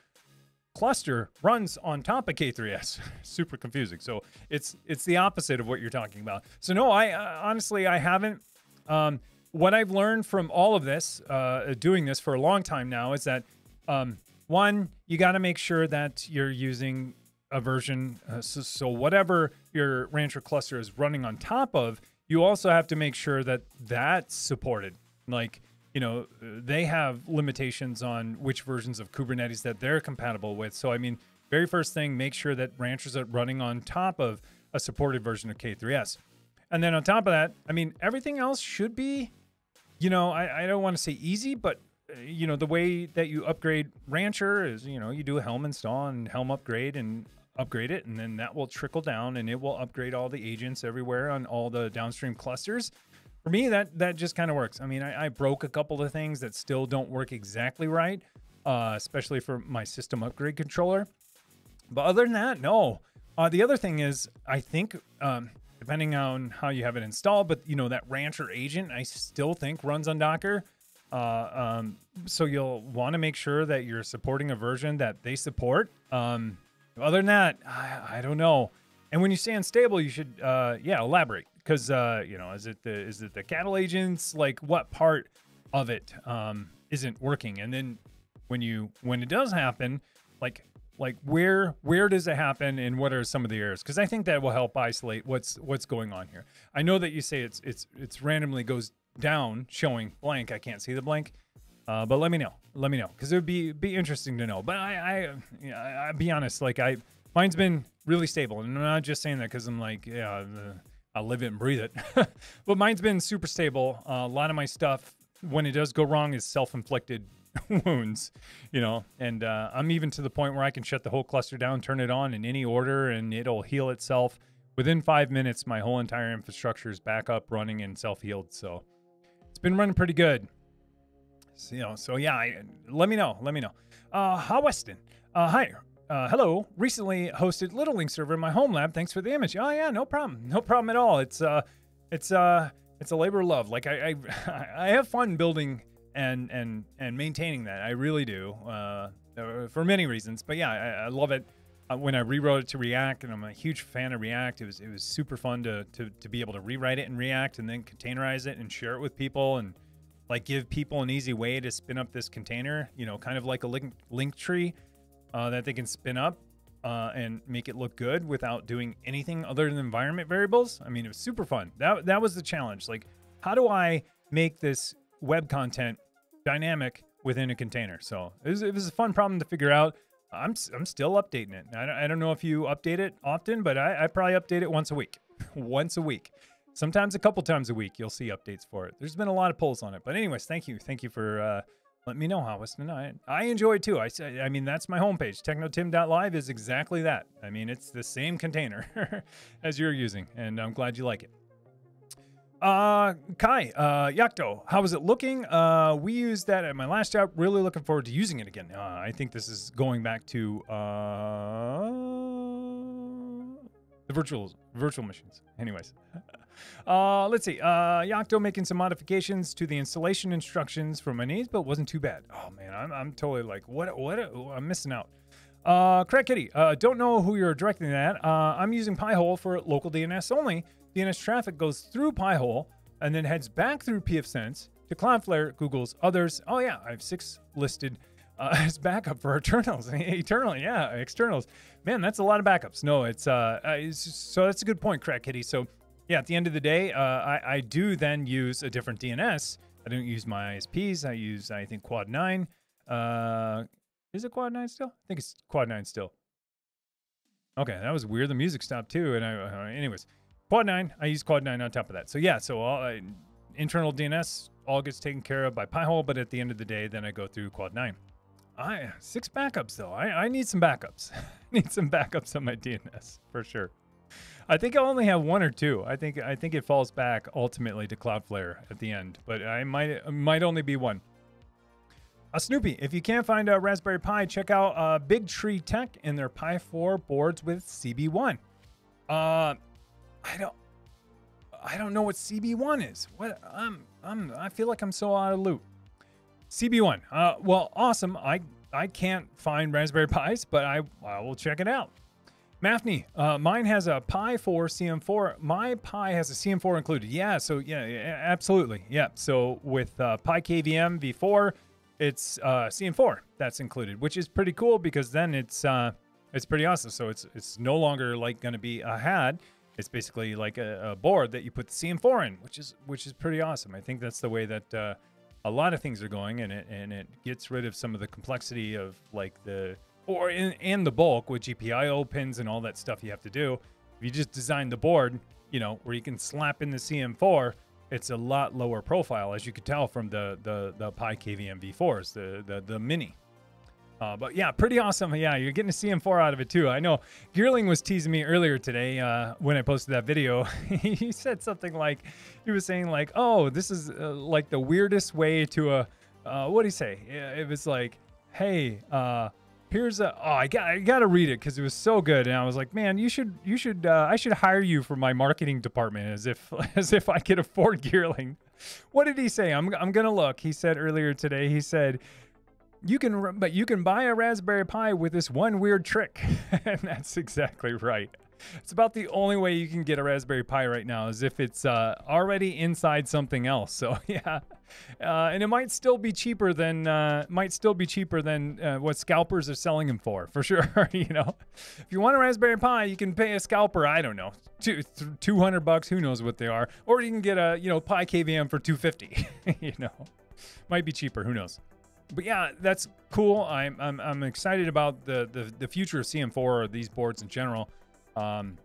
cluster runs on top of K3S. Super confusing. So it's it's the opposite of what you're talking about. So no, I honestly I haven't. Um, what I've learned from all of this, uh, doing this for a long time now, is that um, one, you got to make sure that you're using a version. Uh, so, so whatever your Rancher cluster is running on top of, you also have to make sure that that's supported. Like, you know, they have limitations on which versions of Kubernetes that they're compatible with. So, I mean, very first thing, make sure that Ranchers are running on top of a supported version of K3S. And then on top of that, I mean, everything else should be, you know, I, I don't want to say easy, but uh, you know, the way that you upgrade Rancher is, you know, you do a Helm install and Helm upgrade and upgrade it, and then that will trickle down and it will upgrade all the agents everywhere on all the downstream clusters. For me, that that just kind of works. I mean, I, I broke a couple of things that still don't work exactly right, uh, especially for my system upgrade controller. But other than that, no. Uh, the other thing is, I think, um, depending on how you have it installed, but you know that Rancher agent, I still think runs on Docker. Uh, um, so you'll want to make sure that you're supporting a version that they support. Um, other than that, I, I don't know. And when you say unstable, you should, uh, yeah, elaborate because uh, you know, is it the is it the cattle agents? Like, what part of it um, isn't working? And then when you when it does happen, like like where where does it happen and what are some of the errors? Because i think that will help isolate what's what's going on here. I know that you say it's it's it's randomly goes down showing blank. I can't see the blank. Uh, but let me know. Let me know. Because it would be be interesting to know. But i i yeah, I, I be honest like i mine's been really stable. And i'm not just saying that because i'm like yeah the, i live it and breathe it. But mine's been super stable. Uh, a lot of my stuff when it does go wrong is self-inflicted wounds, you know, and uh, I'm even to the point where I can shut the whole cluster down, turn it on in any order, and it'll heal itself. Within five minutes, my whole entire infrastructure is back up, running, and self healed. So it's been running pretty good. So, you know, so yeah, I, let me know. Let me know. Uh, How Weston. Uh, hi. Uh, hello. Recently hosted LittleLink server in my home lab. Thanks for the image. Oh yeah, no problem. No problem at all. It's uh, it's uh, it's a labor of love. Like I, I, I have fun building and and and maintaining that. I really do, uh, for many reasons. But yeah, I, I love it. Uh, when I rewrote it to React, and I'm a huge fan of React. It was it was super fun to to to be able to rewrite it in React and then containerize it and share it with people and like give people an easy way to spin up this container. You know, kind of like a link link tree uh, that they can spin up. Uh, and make it look good without doing anything other than environment variables. I mean, it was super fun. That that was the challenge. Like, how do I make this web content dynamic within a container. So it was, it was a fun problem to figure out. I'm, I'm still updating it. I don't, I don't know if you update it often, but I, I probably update it once a week. once a week. sometimes a couple times a week you'll see updates for it. There's been a lot of polls on it, but anyways, thank you, thank you for uh, letting me know how it's tonight. I I enjoy it too. I I mean, that's my homepage. Technotim.live is exactly that. I mean, it's the same container as you're using, and I'm glad you like it. Uh, Kai, uh, Yakto, how is it looking? Uh, we used that at my last job. Really looking forward to using it again. Uh, I think this is going back to uh, the virtual virtual machines. Anyways, uh, let's see. Uh, Yakto making some modifications to the installation instructions for my needs, but wasn't too bad. Oh man, I'm, I'm totally like, what? What? I'm missing out. Uh, Crack Kitty, uh, don't know who you're directing that. Uh, I'm using Pi-hole for local DNS only. DNS traffic goes through Pi-hole and then heads back through pfSense to Cloudflare, Google's others. Oh yeah, I have six listed uh, as backup for internals. Eternal, yeah, externals. Man, that's a lot of backups. No, it's uh, it's, so that's a good point, Crack Kitty. So yeah, at the end of the day, uh, I, I do then use a different DNS. I don't use my ISPs. I use I think Quad Nine. Uh, is it Quad Nine still? I think it's Quad Nine still. Okay, that was weird. The music stopped too. And I, uh, anyways, Quad 9, I use Quad 9 on top of that. So yeah, so all, uh, internal DNS all gets taken care of by Pi-hole, but at the end of the day, then I go through Quad 9. I six backups though. I, I need some backups. Need some backups on my DNS for sure. I think I only have one or two. I think I think it falls back ultimately to Cloudflare at the end, but I might might only be one. Uh, Snoopy, if you can't find a Raspberry Pi, check out uh, BigTreeTech and their Pi 4 boards with CB1. Uh, I don't I don't know what CB1 is. What I'm I'm I feel like I'm so out of loop. CB1. Uh, well, awesome. I I can't find Raspberry Pis, but I I will check it out. Mafney, uh, mine has a Pi 4 CM4. My Pi has a CM4 included. Yeah, so yeah, absolutely. Yeah. So with uh, PiKVM v4, it's uh, CM4 that's included, which is pretty cool because then it's uh, it's pretty awesome. So it's it's no longer like going to be a HAT it's basically like a, a, board that you put the CM4 in, which is which is pretty awesome. I think that's the way that uh, a lot of things are going, and it and it gets rid of some of the complexity of like the or in, in the bulk with GPIO pins and all that stuff you have to do. If you just design the board, you know, where you can slap in the CM4, it's a lot lower profile, as you could tell from the the the PiKVM V4s, the the the mini. Uh, but yeah, pretty awesome. Yeah, you're getting a CM4 out of it too. I know Geerling was teasing me earlier today uh, when I posted that video. he said something like, he was saying like, oh, this is uh, like the weirdest way to a, uh, what did he say? It was like, hey, uh, here's a, oh, I got, I got to read it because it was so good. And I was like, man, you should, you should, uh, I should hire you for my marketing department as if, as if I could afford Geerling. What did he say? I'm, I'm gonna look. He said earlier today. He said you can, but you can buy a Raspberry Pi with this one weird trick. and that's exactly right. It's about the only way you can get a Raspberry Pi right now is if it's uh, already inside something else. So yeah, uh, and it might still be cheaper than uh, might still be cheaper than uh, what scalpers are selling them for, for sure. you know, if you want a Raspberry Pi, you can pay a scalper. I don't know, two two hundred bucks. Who knows what they are? Or you can get a you know PiKVM for two fifty. you know, might be cheaper. Who knows? But yeah, that's cool. I'm, I'm, I'm excited about the, the, the future of CM4 or these boards in general. Um,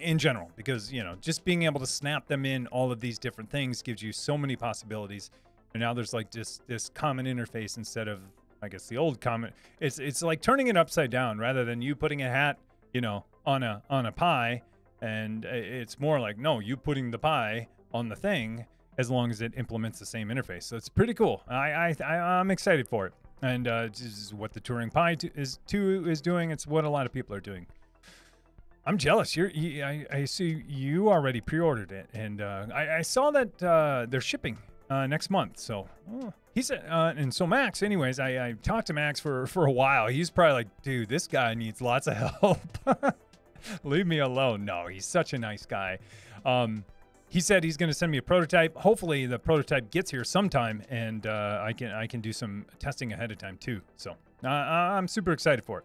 in general, because you know, just being able to snap them in all of these different things gives you so many possibilities. And now there's like just this common interface instead of, I guess, the old common. It's it's like turning it upside down rather than you putting a hat, you know, on a on a Pi, and it's more like no, you putting the pie on the thing as long as it implements the same interface. So it's pretty cool. I, I, am excited for it, and uh, this is what the Turing Pi is two is doing. It's what a lot of people are doing. I'm jealous. You're, you, I, I see you already pre-ordered it, and uh, I, I, saw that uh, they're shipping uh, next month. So oh, he said, uh, and so Max. Anyways, I, I talked to Max for for a while. He's probably like, dude, this guy needs lots of help. Leave me alone. No, he's such a nice guy. Um, he said he's going to send me a prototype. Hopefully, the prototype gets here sometime, and uh, I can I can do some testing ahead of time too. So uh, I'm super excited for it.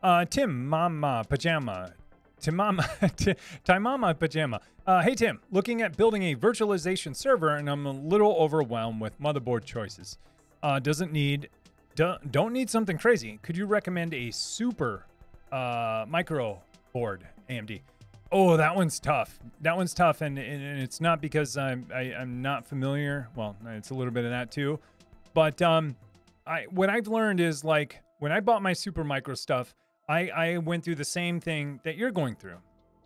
Uh, Tim Mama Pajama. Tim Mama, Tim Mama Pajama. Uh, hey Tim, looking at building a virtualization server, and I'm a little overwhelmed with motherboard choices. Uh, doesn't need, do, don't need something crazy. Could you recommend a super uh, micro board, AMD? Oh, that one's tough. That one's tough, and, and, it's not because I'm I, am i am not familiar. Well, it's a little bit of that too, but um, I what I've learned is like when I bought my super micro stuff, I I went through the same thing that you're going through,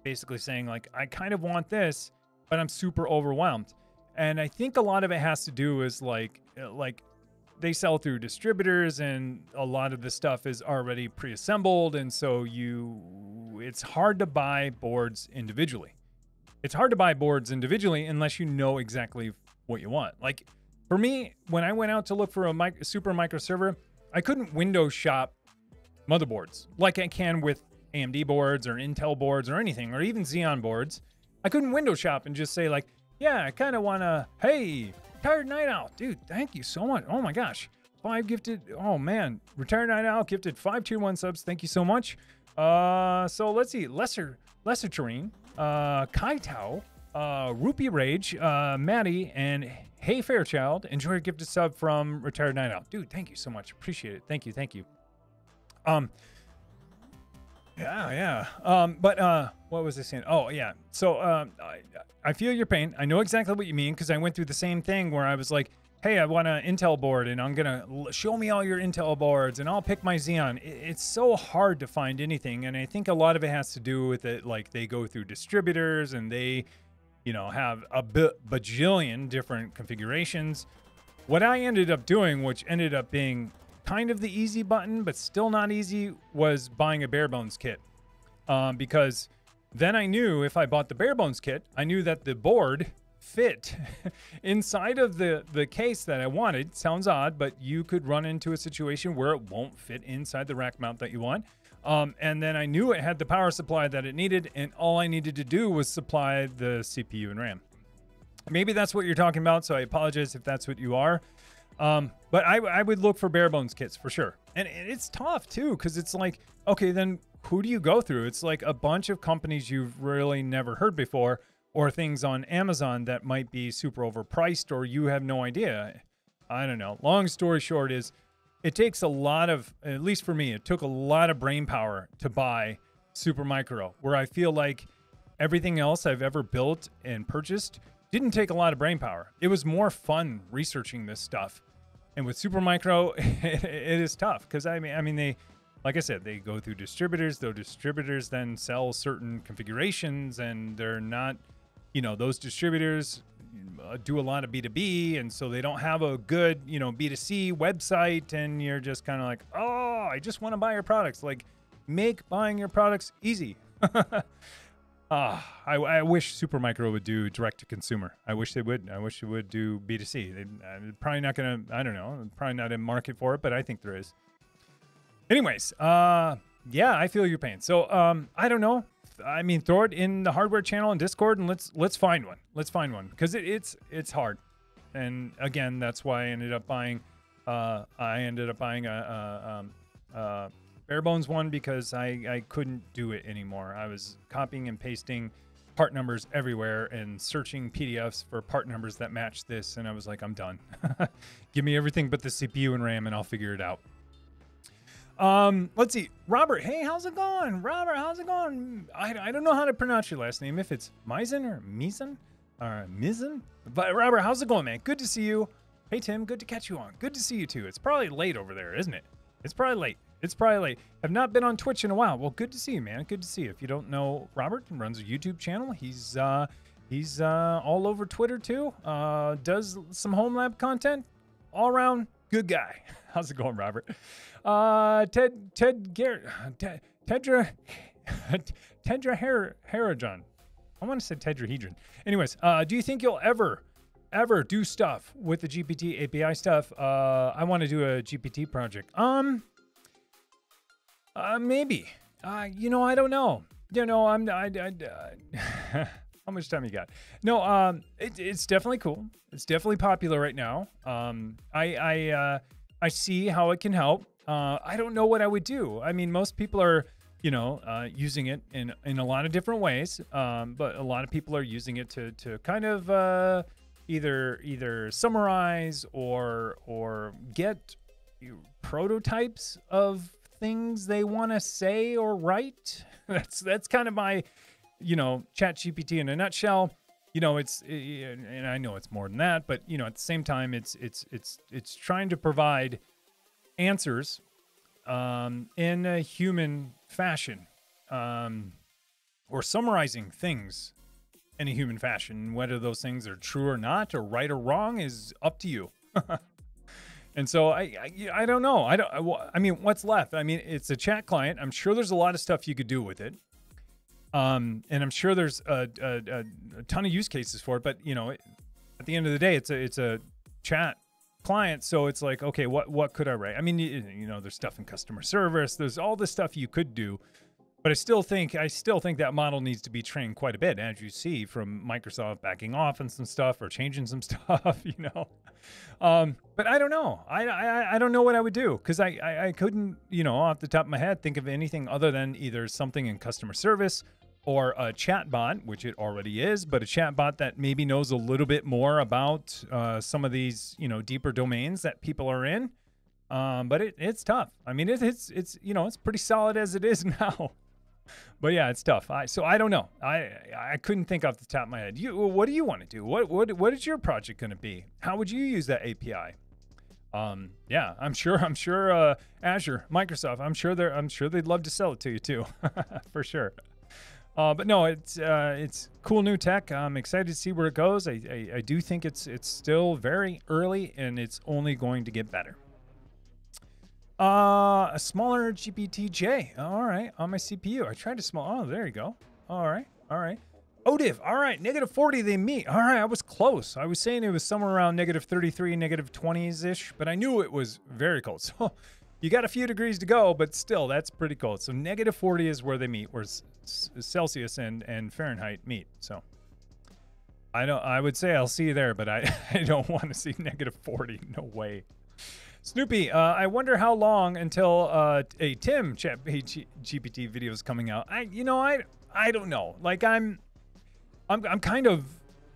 basically saying like I kind of want this, but I'm super overwhelmed, and I think a lot of it has to do is like uh, like they sell through distributors and a lot of the stuff is already pre-assembled. And so you it's hard to buy boards individually. It's hard to buy boards individually unless you know exactly what you want. Like for me when i went out to look for a super micro server i couldn't window shop motherboards. Like i can with amd boards or intel boards or anything or even xeon boards. I couldn't window shop and just say like yeah i kind of want to hey Retired Night Owl. Dude, thank you so much. Oh my gosh. Five gifted. Oh man. Retired Night Owl gifted five tier one subs. Thank you so much. Uh, so let's see. Lesser, Lesser Terrain, uh, Kai Tao, uh, Rupee Rage, uh, Maddie, and Hey Fairchild. Enjoy a gifted sub from Retired Night Owl. Dude, thank you so much. Appreciate it. Thank you. Thank you. Um, yeah, yeah. Um, but uh, what was I saying? Oh, yeah. So um, I, I feel your pain. I know exactly what you mean because I went through the same thing where I was like, hey, I want an Intel board and I'm gonna show me all your Intel boards and I'll pick my Xeon. It's so hard to find anything, and I think a lot of it has to do with it. Like they go through distributors and they, you know, have a bajillion different configurations. What I ended up doing, which ended up being kind of the easy button, but still not easy, was buying a bare bones kit. Um, because then I knew if I bought the bare bones kit, I knew that the board fit inside of the, the case that I wanted. Sounds odd, but you could run into a situation where it won't fit inside the rack mount that you want. Um, and then I knew it had the power supply that it needed, and all I needed to do was supply the CPU and RAM. Maybe that's what you're talking about, so I apologize if that's what you are. Um, but I, I would look for bare bones kits for sure. And it's tough too, because it's like, okay, then who do you go through? It's like a bunch of companies you've really never heard before, or things on Amazon that might be super overpriced, or you have no idea. I don't know. Long story short is it takes a lot of, at least for me, it took a lot of brain power to buy Super Micro, where I feel like everything else I've ever built and purchased didn't take a lot of brain power. It was more fun researching this stuff and with Supermicro, it, it is tough because I mean, I mean they, like I said, they go through distributors. Those distributors then sell certain configurations, and they're not, you know, those distributors uh, do a lot of B2B, and so they don't have a good, you know, B2C website, and you're just kind of like, oh, I just want to buy your products. Like, make buying your products easy. Ah, I, I wish Supermicro would do direct to consumer. I wish they would. I wish they would do B2C. They, are uh, probably not going to, I don't know, probably not a market for it, but I think there is. Anyways, uh, yeah, I feel your pain. So, um, I don't know. I mean, throw it in the hardware channel and Discord and let's let's find one. Let's find one because it, it's it's hard. And again, that's why I ended up buying. Uh, I ended up buying a, a um, uh, bare bones one because I, I couldn't do it anymore. I was copying and pasting part numbers everywhere and searching PDFs for part numbers that match this. And I was like, I'm done. Give me everything but the CPU and RAM and I'll figure it out. Um, let's see. Robert, hey, how's it going? Robert, how's it going? I, I don't know how to pronounce your last name. If it's Misen or Misen or Misen. But Robert, how's it going, man? Good to see you. Hey, Tim, good to catch you on. Good to see you too. It's probably late over there, isn't it? It's probably late. It's probably. Have not been on Twitch in a while. Well, good to see you, man. Good to see you. If you don't know Robert, runs a YouTube channel. He's uh, he's uh, all over Twitter too. Uh, does some home lab content. All around good guy. How's it going, Robert? Uh, Ted Ted Garrett Ted, Tedra Tedra Her. I want to say tetrahedron. Anyways, uh, do you think you'll ever ever do stuff with the GPT API stuff? Uh, I want to do a GPT project. Um, uh, maybe. Uh, you know, I don't know. You know, I'm. I. I uh, how much time you got? No. Um, it, it's definitely cool. It's definitely popular right now. Um, I. I. Uh, I see how it can help. Uh, I don't know what I would do. I mean, most people are, you know, uh, using it in in a lot of different ways. Um, but a lot of people are using it to to kind of uh, either either summarize or or get prototypes of things they want to say or write. that's that's kind of my you know, Chat GPT in a nutshell. You know, it's and I know it's more than that, but you know, at the same time, it's it's it's it's trying to provide answers um, in a human fashion, um, or summarizing things in a human fashion. Whether those things are true or not, or right or wrong, is up to you. and so I, I, I don't know. I don't. I, I mean, what's left? I mean, it's a chat client. I'm sure there's a lot of stuff you could do with it. Um, and I'm sure there's a, a, a, ton of use cases for it. But you know, at the end of the day, it's a it's a chat client, so it's like, okay, what what could I write? I mean, you, you know, there's stuff in customer service. There's all this stuff you could do but I still think I still think that model needs to be trained quite a bit, as you see from Microsoft backing off and some stuff or changing some stuff, you know. Um, but I don't know. I, I I don't know what I would do because I, I I couldn't you know off the top of my head think of anything other than either something in customer service or a chat bot, which it already is, but a chat bot that maybe knows a little bit more about uh, some of these you know deeper domains that people are in. Um, but it, it's tough. I mean, it, it's it's you know it's pretty solid as it is now but yeah, it's tough. I so I don't know. I I couldn't think off the top of my head. You what do you want to do? What what what is your project going to be? How would you use that API? Um, yeah, I'm sure. I'm sure. Uh, Azure, Microsoft. I'm sure they're. I'm sure they'd love to sell it to you too, for sure. Uh, but no, it's uh, it's cool new tech. I'm excited to see where it goes. I, I, I do think it's it's still very early and it's only going to get better. Uh, a smaller GPT-J. All right, on my CPU. I tried to small. Oh, there you go. All right, all right. ODIV. All right, negative 40 they meet. All right, I was close. I was saying it was somewhere around negative 33, negative 20s-ish, but I knew it was very cold. So you got a few degrees to go, but still, that's pretty cold. So negative 40 is where they meet, where Celsius and, and Fahrenheit meet. So I don't. I would say I'll see you there, but I, I don't want to see negative 40. No way. Snoopy, uh, I wonder how long until uh, a Tim Chat GPT video is coming out. I, you know, I, I don't know. Like I'm, I'm, I'm kind of,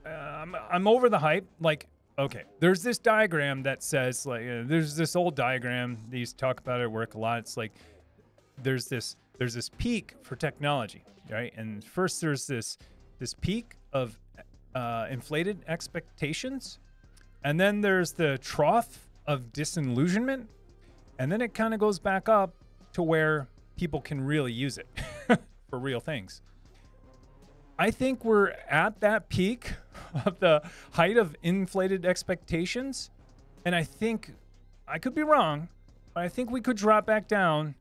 uh, I'm, I'm over the hype. Like, okay, there's this diagram that says like, uh, there's this old diagram to talk about at work a lot. It's like, there's this, there's this peak for technology, right? And first there's this, this peak of uh, inflated expectations, and then there's the trough of disillusionment. And then it kind of goes back up to where people can really use it for real things. I think we're at that peak of the height of inflated expectations. And I think, I could be wrong, but I think we could drop back down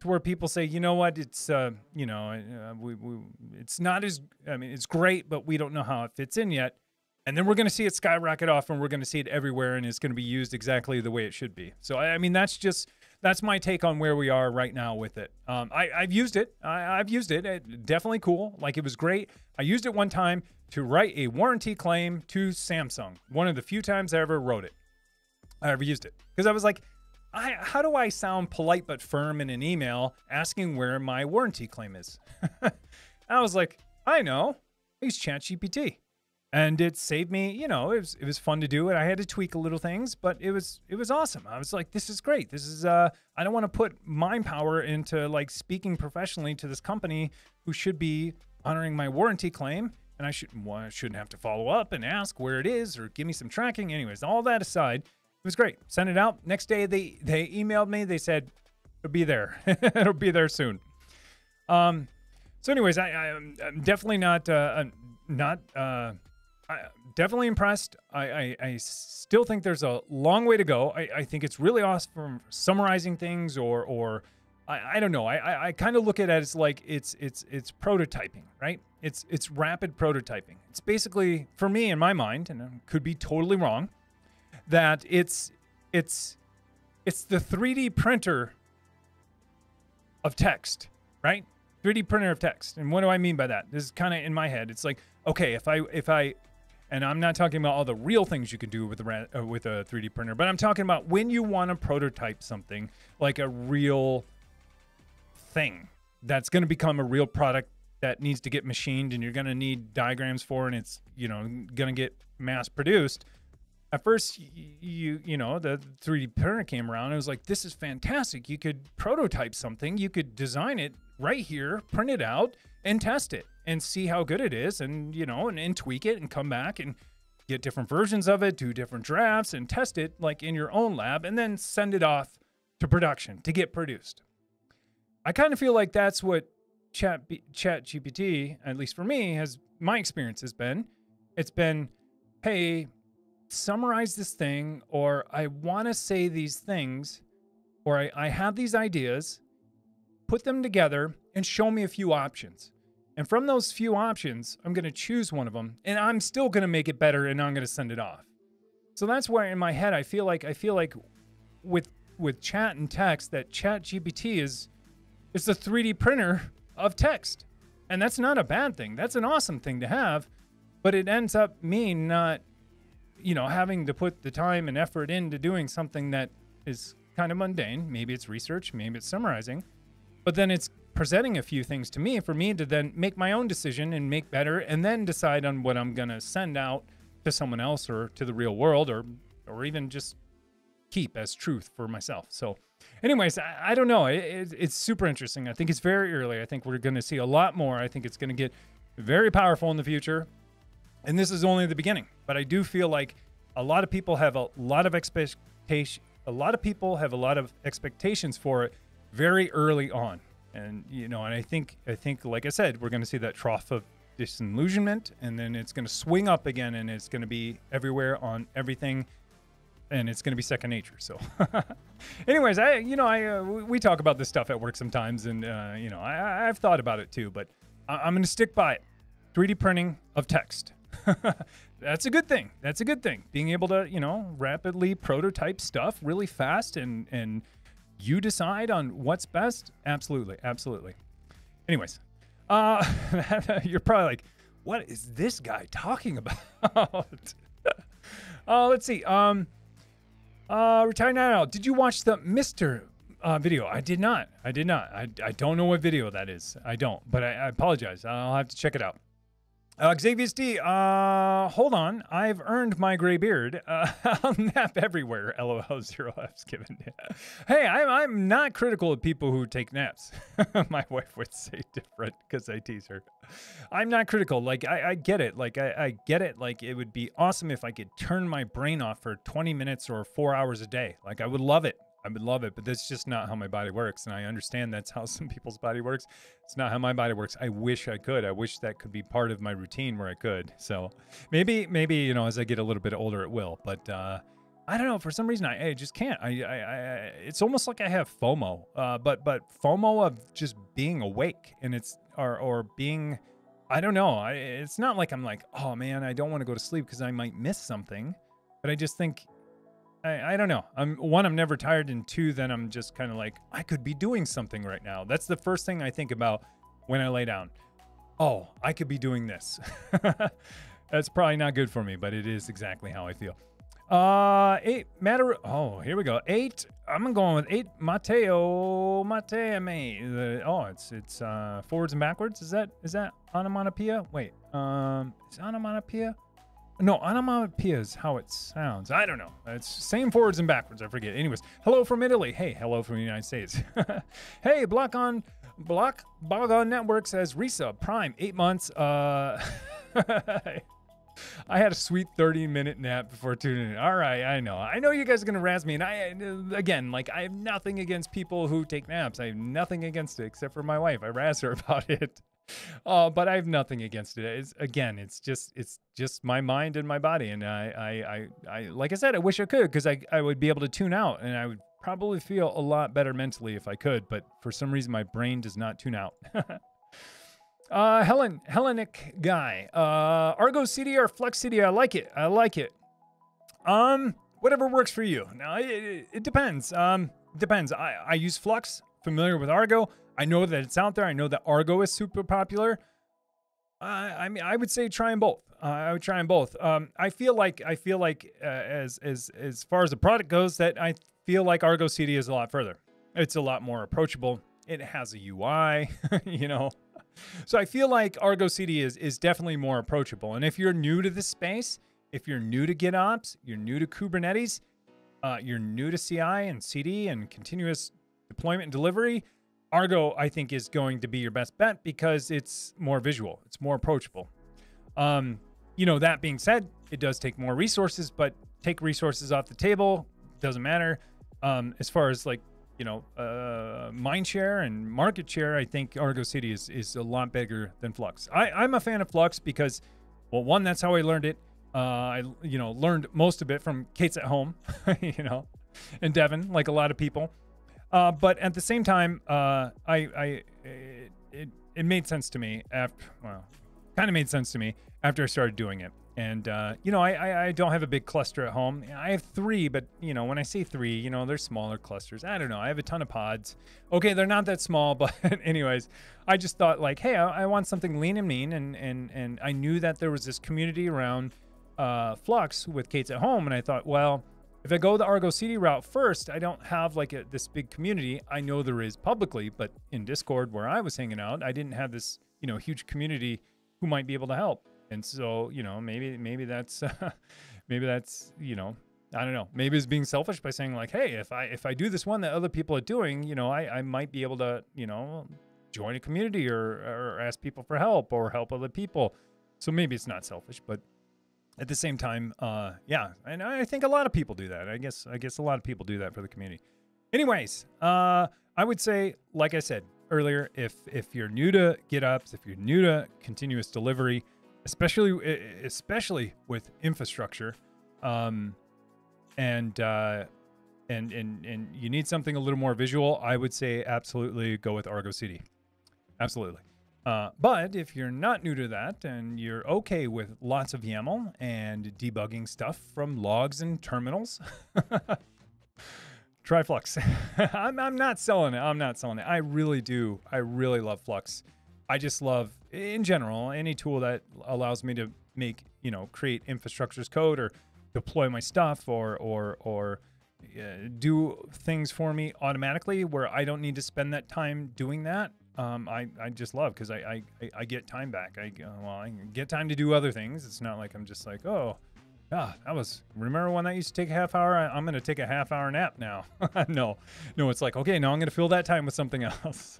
to where people say, you know what, it's, uh, you know, uh, we, we, it's not as, I mean, it's great, but we don't know how it fits in yet and then we're going to see it skyrocket off and we're going to see it everywhere and it's going to be used exactly the way it should be. So i, mean that's just that's my take on where we are right now with it. Um, I, have used it. I, have used it. it definitely cool. Like it was great. I used it one time to write a warranty claim to samsung one of the few times i ever wrote it. I ever used it. Because i was like I, how do i sound polite but firm in an email asking where my warranty claim is? I was like i know. Use ChatGPT and it saved me you know it was it was fun to do and i had to tweak a little things but it was it was awesome. I was like this is great. This is uh i don't want to put mind power into like speaking professionally to this company who should be honoring my warranty claim and i should well, I shouldn't have to follow up and ask where it is or give me some tracking. Anyways all that aside it was great. Sent it out. Next day they they emailed me. They said it'll be there. It'll be there soon. Um so anyways i, I am definitely not uh not uh I, definitely impressed. I, I, I, still think there's a long way to go. I, I think it's really awesome from summarizing things or or I, I don't know. I, I, kind of look at it as like it's it's it's prototyping, right? It's it's rapid prototyping. It's basically for me in my mind, and I could be totally wrong, that it's it's it's the 3D printer of text, right? 3D printer of text. And what do I mean by that? This is kind of in my head. It's like, okay, if I if I and I'm not talking about all the real things you can do with a uh, with a 3D printer, but I'm talking about when you want to prototype something like a real thing that's going to become a real product that needs to get machined and you're going to need diagrams for and it's, you know, going to get mass produced. At first you you know, the 3D printer came around and it was like this is fantastic. You could prototype something, you could design it right here, print it out and test it and see how good it is and, you know, and, and tweak it and come back and get different versions of it, do different drafts and test it like in your own lab and then send it off to production to get produced. I kind of feel like that's what Chat B- Chat GPT, at least for me, has my experience has been. It's been, hey, summarize this thing, or I want to say these things, or I, I have these ideas, put them together, and show me a few options. And from those few options, I'm going to choose one of them, and I'm still going to make it better, and I'm going to send it off. So that's why in my head I feel like I feel like with with chat and text that Chat GPT is is the 3D printer of text. And that's not a bad thing. That's an awesome thing to have, but it ends up me not you know having to put the time and effort into doing something that is kind of mundane. Maybe it's research, maybe it's summarizing, but then it's presenting a few things to me for me to then make my own decision and make better and then decide on what I'm going to send out to someone else or to the real world or or even just keep as truth for myself. So anyways, I, I don't know. It, it, it's super interesting. I think it's very early. I think we're going to see a lot more. I think it's going to get very powerful in the future. And this is only the beginning. But I do feel like a lot of people have a lot of expectation a lot of people have a lot of expectations for it very early on and you know and i think i think like i said we're going to see that trough of disillusionment and then it's going to swing up again and it's going to be everywhere on everything and it's going to be second nature so anyways i you know i uh, we talk about this stuff at work sometimes and uh, you know I, i've thought about it too but I, i'm going to stick by it 3d printing of text that's a good thing. That's a good thing. Being able to, you know, rapidly prototype stuff really fast and and you decide on what's best. Absolutely, absolutely. Anyways, uh, you're probably like, what is this guy talking about? uh, let's see. Um, uh, retired now. Did you watch the Mister uh, video? I did not. I did not. I, I don't know what video that is. I don't, but I, I apologize. I'll have to check it out. Uh, Xavier D, uh, hold on. I've earned my gray beard. Uh, I'll nap everywhere. LOL, zero F's given. hey, I'm, I'm not critical of people who take naps. my wife would say different because I tease her. I'm not critical. Like, I, I get it. Like, I, I get it. Like, it would be awesome if I could turn my brain off for 20 minutes or four hours a day. Like, I would love it. I would love it, but that's just not how my body works. And I understand that's how some people's body works. It's not how my body works. I wish I could. I wish that could be part of my routine where I could. So maybe, maybe, you know, as I get a little bit older, it will. But uh, I don't know. For some reason, I, I just can't. I, I, I, it's almost like I have FOMO, uh, but, but FOMO of just being awake and it's, or, or being, I don't know. I, it's not like I'm like, oh man, I don't want to go to sleep because I might miss something. But I just think I, I don't know. I'm one, I'm never tired, and two, then I'm just kind of like, I could be doing something right now. That's the first thing I think about when I lay down. Oh, I could be doing this. That's probably not good for me, but it is exactly how I feel. Uh, eight matter. Oh, here we go. Eight. I'm going with eight. Mateo, Mateo, me. Oh, it's it's uh forwards and backwards. Is that is that onomatopoeia? Wait, um, is onomatopoeia? No, onomatopoeia is how it sounds. I don't know. It's same forwards and backwards. I forget. Anyways, hello from Italy. Hey, hello from the United States. hey, Block on Block Bogon Network says resub Prime eight months. Uh, I had a sweet 30 minute nap before tuning in. All right, I know. I know you guys are going to razz me. And I, again, like, I have nothing against people who take naps. I have nothing against it except for my wife. I razz her about it. Uh, but I have nothing against it. It's again, it's just it's just my mind and my body, and I I I, I like I said, I wish I could because I I would be able to tune out, and I would probably feel a lot better mentally if I could. But for some reason, my brain does not tune out. uh, Helen Hellenic guy, uh, Argo CD or Flux CD? I like it. I like it. Um, whatever works for you. Now it, it, it depends. Um, depends. I I use Flux. Familiar with Argo. I know that it's out there. I know that Argo is super popular. I mean, I would say try them both. Uh, I would try them both. Um, I feel like I feel like uh, as as as far as the product goes, that I feel like Argo CD is a lot further. It's a lot more approachable. It has a UI, you know. So I feel like Argo CD is is definitely more approachable. And if you're new to this space, if you're new to GitOps, you're new to Kubernetes, uh, you're new to CI and CD and continuous deployment and delivery, Argo, I think, is going to be your best bet because it's more visual, it's more approachable. Um, you know, that being said, it does take more resources, but take resources off the table doesn't matter. Um, as far as like you know, uh, mind share and market share, I think Argo CD is is a lot bigger than Flux. I, I'm a fan of Flux because, well, one, that's how I learned it. Uh, I you know learned most of it from k8s at home, you know, and Devin, like a lot of people. Uh, but at the same time, uh, I, I it, it, it made sense to me after well, kind of made sense to me after I started doing it. And uh, you know, I, I, I don't have a big cluster at home. I have three, but you know, when I say three, you know, they're smaller clusters. I don't know. I have a ton of pods. Okay, they're not that small, but anyways, I just thought like, hey, I, I want something lean and mean, and and and I knew that there was this community around uh, Flux with k8s at home, and I thought, well, if I go the Argo CD route first, I don't have like a, this big community. I know there is publicly, but in Discord where I was hanging out, I didn't have this you know huge community who might be able to help. And so, you know, maybe maybe that's maybe that's, you know, I don't know. Maybe it's being selfish by saying like, hey, if I if I do this one that other people are doing, you know, I, I might be able to, you know, join a community or or ask people for help or help other people. So maybe it's not selfish, but at the same time, uh, yeah, and I think a lot of people do that. I guess I guess a lot of people do that for the community. Anyways, uh, I would say, like I said earlier, if if you're new to GitOps, if you're new to continuous delivery, especially especially with infrastructure, um, and uh, and and and you need something a little more visual, I would say absolutely go with Argo CD. Absolutely. Uh, but if you're not new to that and you're okay with lots of YAML and debugging stuff from logs and terminals, try Flux. I'm, I'm not selling it. I'm not selling it. I really do. I really love Flux. I just love, in general, any tool that allows me to make, you know, create infrastructures code or deploy my stuff or, or, or, uh, do things for me automatically where I don't need to spend that time doing that. Um, I, I just love because I, I, I get time back. I well I get time to do other things. It's not like I'm just like oh ah that was remember when that used to take a half hour. I, am gonna take a half hour nap now. no, no, it's like okay now I'm gonna fill that time with something else.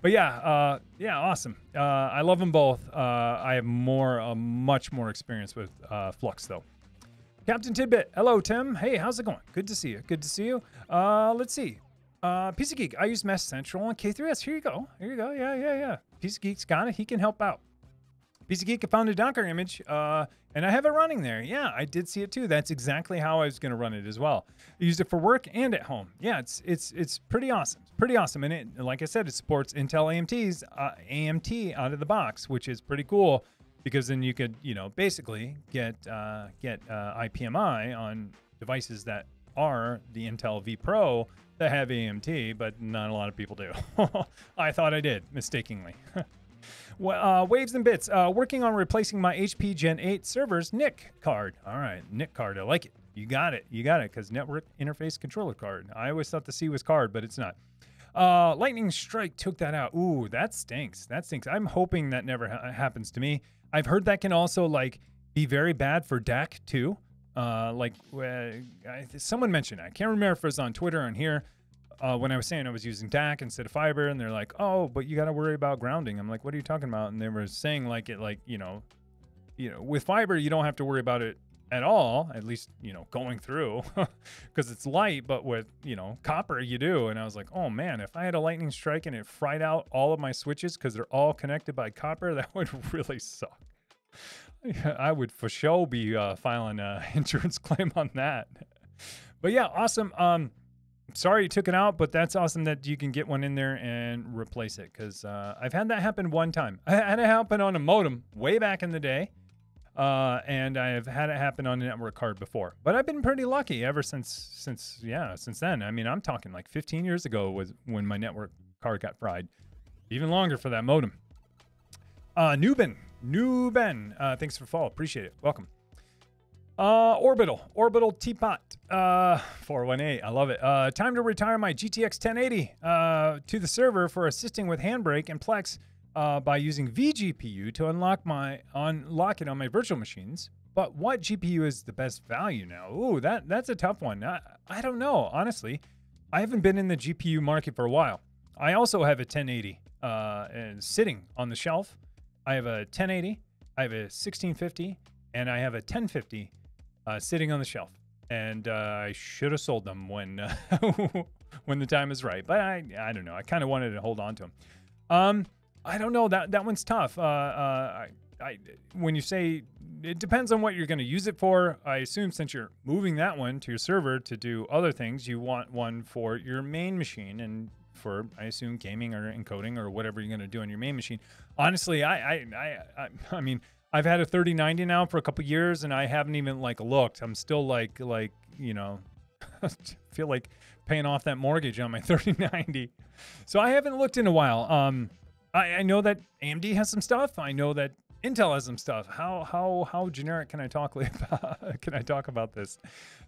but yeah, uh, yeah, awesome. Uh, I love them both. Uh, I have more, uh, much more experience with uh, Flux though. Captain Tidbit, hello Tim. Hey, how's it going? Good to see you. Good to see you. Uh, let's see. Uh, PC Geek, I use MeshCentral on K3S. Here you go. Here you go. Yeah, yeah, yeah. PC Geek's got it. He can help out. PC Geek found a Docker image, uh, and I have it running there. Yeah, I did see it too. That's exactly how I was going to run it as well. I used it for work and at home. Yeah, it's it's it's pretty awesome. It's pretty awesome, and it, like I said, it supports Intel AMT's uh, AMT out of the box, which is pretty cool because then you could you know basically get uh, get uh, IPMI on devices that are the Intel V Have AMT, but not a lot of people do. I thought I did mistakenly. uh, Waves and Bits, uh, working on replacing my HP Gen 8 server's NIC card. All right, NIC card, I like it. You got it, you got it, because network interface controller card. I always thought the C was card, but it's not. Uh, Lightning Strike took that out. Ooh, that stinks. That stinks. I'm hoping that never ha- happens to me. I've heard that can also like be very bad for DAC too. Uh, like uh, someone mentioned, I can't remember if it was on Twitter or on here. Uh, when I was saying I was using DAC instead of fiber, and they're like, "Oh, but you got to worry about grounding." I'm like, "What are you talking about?" And they were saying like it, like you know, you know, with fiber you don't have to worry about it at all. At least you know going through because it's light, but with you know copper you do. And I was like, "Oh man, if I had a lightning strike and it fried out all of my switches because they're all connected by copper, that would really suck." I would for sure be uh, filing an insurance claim on that. But yeah, awesome. Um, sorry you took it out, but that's awesome that you can get one in there and replace it. Because uh, I've had that happen one time. I had it happen on a modem way back in the day, uh, and I've had it happen on a network card before. But I've been pretty lucky ever since since yeah since then. I mean, I'm talking like 15 years ago was when my network card got fried. Even longer for that modem. Uh, Newbin, New Ben, uh, thanks for follow. Appreciate it. Welcome. Uh, Orbital, Orbital Teapot, uh, 418. I love it. Uh, time to retire my GTX 1080 uh, to the server for assisting with Handbrake and Plex uh, by using vGPU to unlock my unlock it on my virtual machines. But what GPU is the best value now? Ooh, that that's a tough one. I, I don't know, honestly. I haven't been in the GPU market for a while. I also have a 1080 uh, and sitting on the shelf. I have a 1080, I have a 1650, and I have a 1050 uh, sitting on the shelf. And uh, I should have sold them when uh, when the time is right. But I I don't know. I kind of wanted to hold on to them. Um, I don't know. That that one's tough. Uh, uh, I, I when you say it depends on what you're going to use it for. I assume since you're moving that one to your server to do other things, you want one for your main machine and for I assume gaming or encoding or whatever you're going to do on your main machine. Honestly, I I I I, mean. I've had a 3090 now for a couple years and I haven't even like looked. I'm still like like, you know, feel like paying off that mortgage on my 3090. So I haven't looked in a while. Um I, I know that AMD has some stuff. I know that Intel has some stuff. How how how generic can I talk about can I talk about this?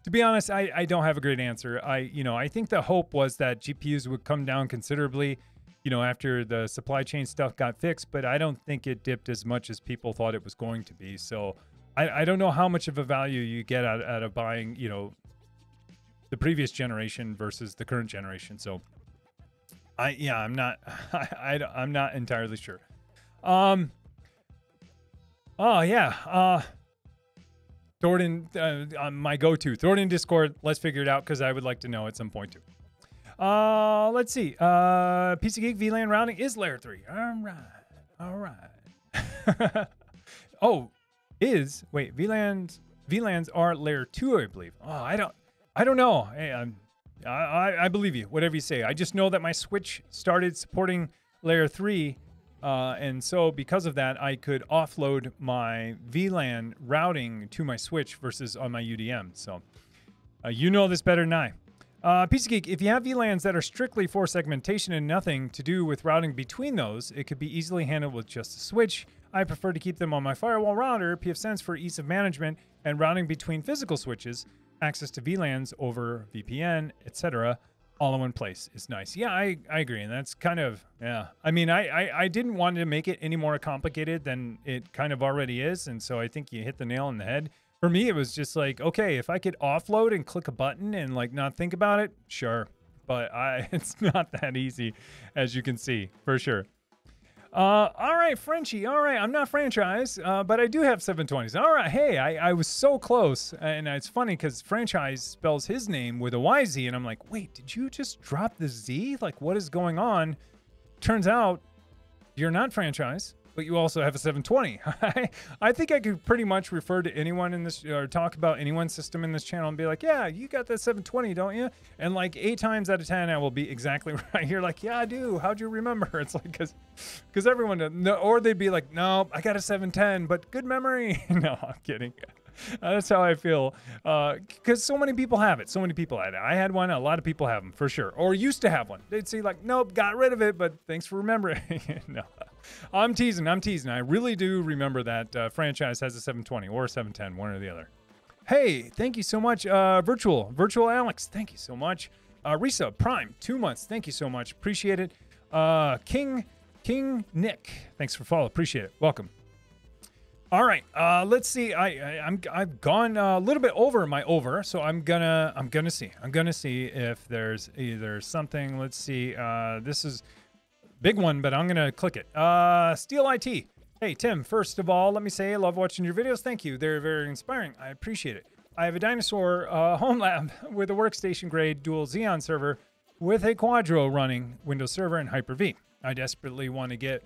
To be honest, I, I don't have a great answer. I you know I think the hope was that GPUs would come down considerably, you know, after the supply chain stuff got fixed, but I don't think it dipped as much as people thought it was going to be. So I, I don't know how much of a value you get out, out of buying, you know, the previous generation versus the current generation. So I yeah, I'm not I, I I'm not entirely sure. Um Oh yeah. Uh it in uh, my go-to. In Discord. Let's figure it out because I would like to know at some point too. Uh, let's see. Uh, PC Geek VLAN routing is layer three. All right. All right. oh, is wait VLANs VLANs are layer two, I believe. Oh, I don't. I don't know. Hey, I'm. I, I believe you. Whatever you say. I just know that my Switch started supporting layer three uh, and so, because of that, I could offload my VLAN routing to my switch versus on my UDM. So, uh, you know this better than I. Uh, PC Geek, if you have VLANs that are strictly for segmentation and nothing to do with routing between those, it could be easily handled with just a switch. I prefer to keep them on my firewall router, pfSense for ease of management and routing between physical switches, access to VLANs over VPN, etc all in one place is nice. Yeah, I, I agree. And that's kind of, yeah. I mean, I, I, I didn't want to make it any more complicated than it kind of already is. And so I think you hit the nail on the head. For me, it was just like, okay, if I could offload and click a button and like not think about it, sure. But I, it's not that easy, as you can see, for sure. Uh, all right, Frenchie. All right, I'm not franchise, uh, but I do have 720s. All right, hey, I, I was so close, and it's funny because franchise spells his name with a YZ, and I'm like, wait, did you just drop the Z? Like, what is going on? Turns out you're not franchise but you also have a 720. I think I could pretty much refer to anyone in this or talk about anyone's system in this channel and be like, yeah, you got that 720, don't you? And like eight times out of 10, I will be exactly right. You're like, yeah, I do. How'd you remember? It's like, cause, cause everyone, no, or they'd be like, no, I got a 710, but good memory. no, I'm kidding. that's how I feel. Because uh, so many people have it. So many people had it. I had one. A lot of people have them for sure, or used to have one. They'd say like, "Nope, got rid of it," but thanks for remembering. no, I'm teasing. I'm teasing. I really do remember that uh, franchise has a 720 or a 710, one or the other. Hey, thank you so much, uh, virtual virtual Alex. Thank you so much. Uh, Risa Prime, two months. Thank you so much. Appreciate it. Uh, King King Nick, thanks for follow. Appreciate it. Welcome. All right, uh, let's see. I, I am I've gone a little bit over my over, so I'm gonna I'm gonna see. I'm gonna see if there's either something. Let's see. Uh, this is big one, but I'm gonna click it. Uh, Steel IT. Hey Tim, first of all, let me say I love watching your videos. Thank you. They're very inspiring. I appreciate it. I have a dinosaur uh, home lab with a workstation grade dual Xeon server with a Quadro running Windows Server and Hyper-V. I desperately want to get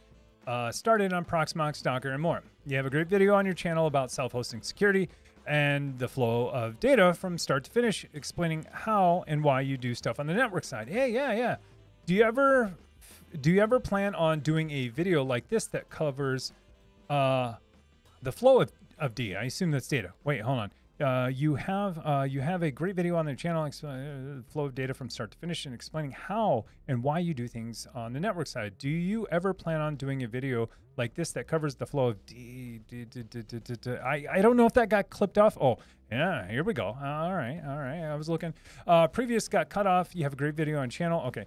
uh, started on Proxmox, Docker, and more. You have a great video on your channel about self-hosting security and the flow of data from start to finish, explaining how and why you do stuff on the network side. Hey, yeah, yeah. Do you ever do you ever plan on doing a video like this that covers uh, the flow of, of D? I assume that's data. Wait, hold on. Uh, you have uh, you have a great video on their channel, uh, flow of data from start to finish, and explaining how and why you do things on the network side. Do you ever plan on doing a video like this that covers the flow of D? D, D, D, D, D, D I I don't know if that got clipped off. Oh yeah, here we go. All right, all right. I was looking. Uh, previous got cut off. You have a great video on channel. Okay.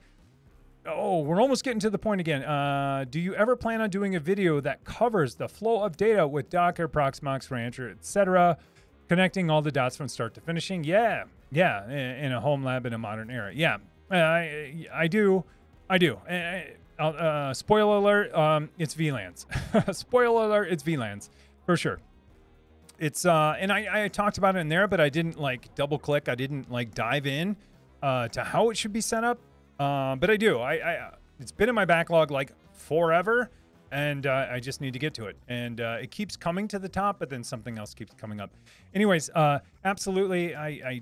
Oh, we're almost getting to the point again. Uh, do you ever plan on doing a video that covers the flow of data with Docker, Proxmox, Rancher, etc.? connecting all the dots from start to finishing. Yeah, yeah, in a home lab in a modern era. Yeah, I I do. I do. Uh, spoiler alert, um, it's VLANs. spoiler alert, it's VLANs for sure. It's uh, and I, I talked about it in there, but I didn't like double click. I didn't like dive in uh, to how it should be set up. Uh, but I do. I, I it's been in my backlog like forever, and uh, I just need to get to it. And uh, it keeps coming to the top, but then something else keeps coming up. Anyways, uh, absolutely. I, I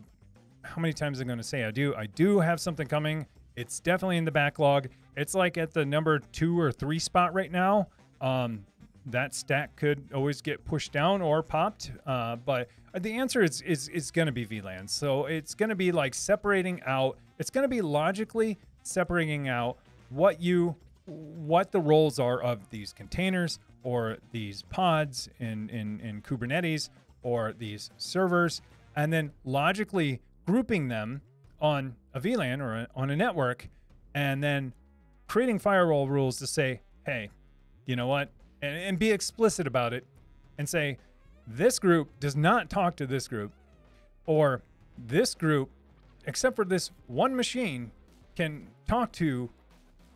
how many times am I going to say I do? I do have something coming. It's definitely in the backlog. It's like at the number two or three spot right now. Um, that stack could always get pushed down or popped. Uh, but the answer is is is going to be VLANs. So it's going to be like separating out. It's going to be logically separating out what you what the roles are of these containers or these pods in in, in Kubernetes or these servers, and then logically grouping them on a VLAN or a, on a network, and then creating firewall rules to say, hey, you know what? and, and be explicit about it and say, this group does not talk to this group, or this group, except for this one machine, can talk to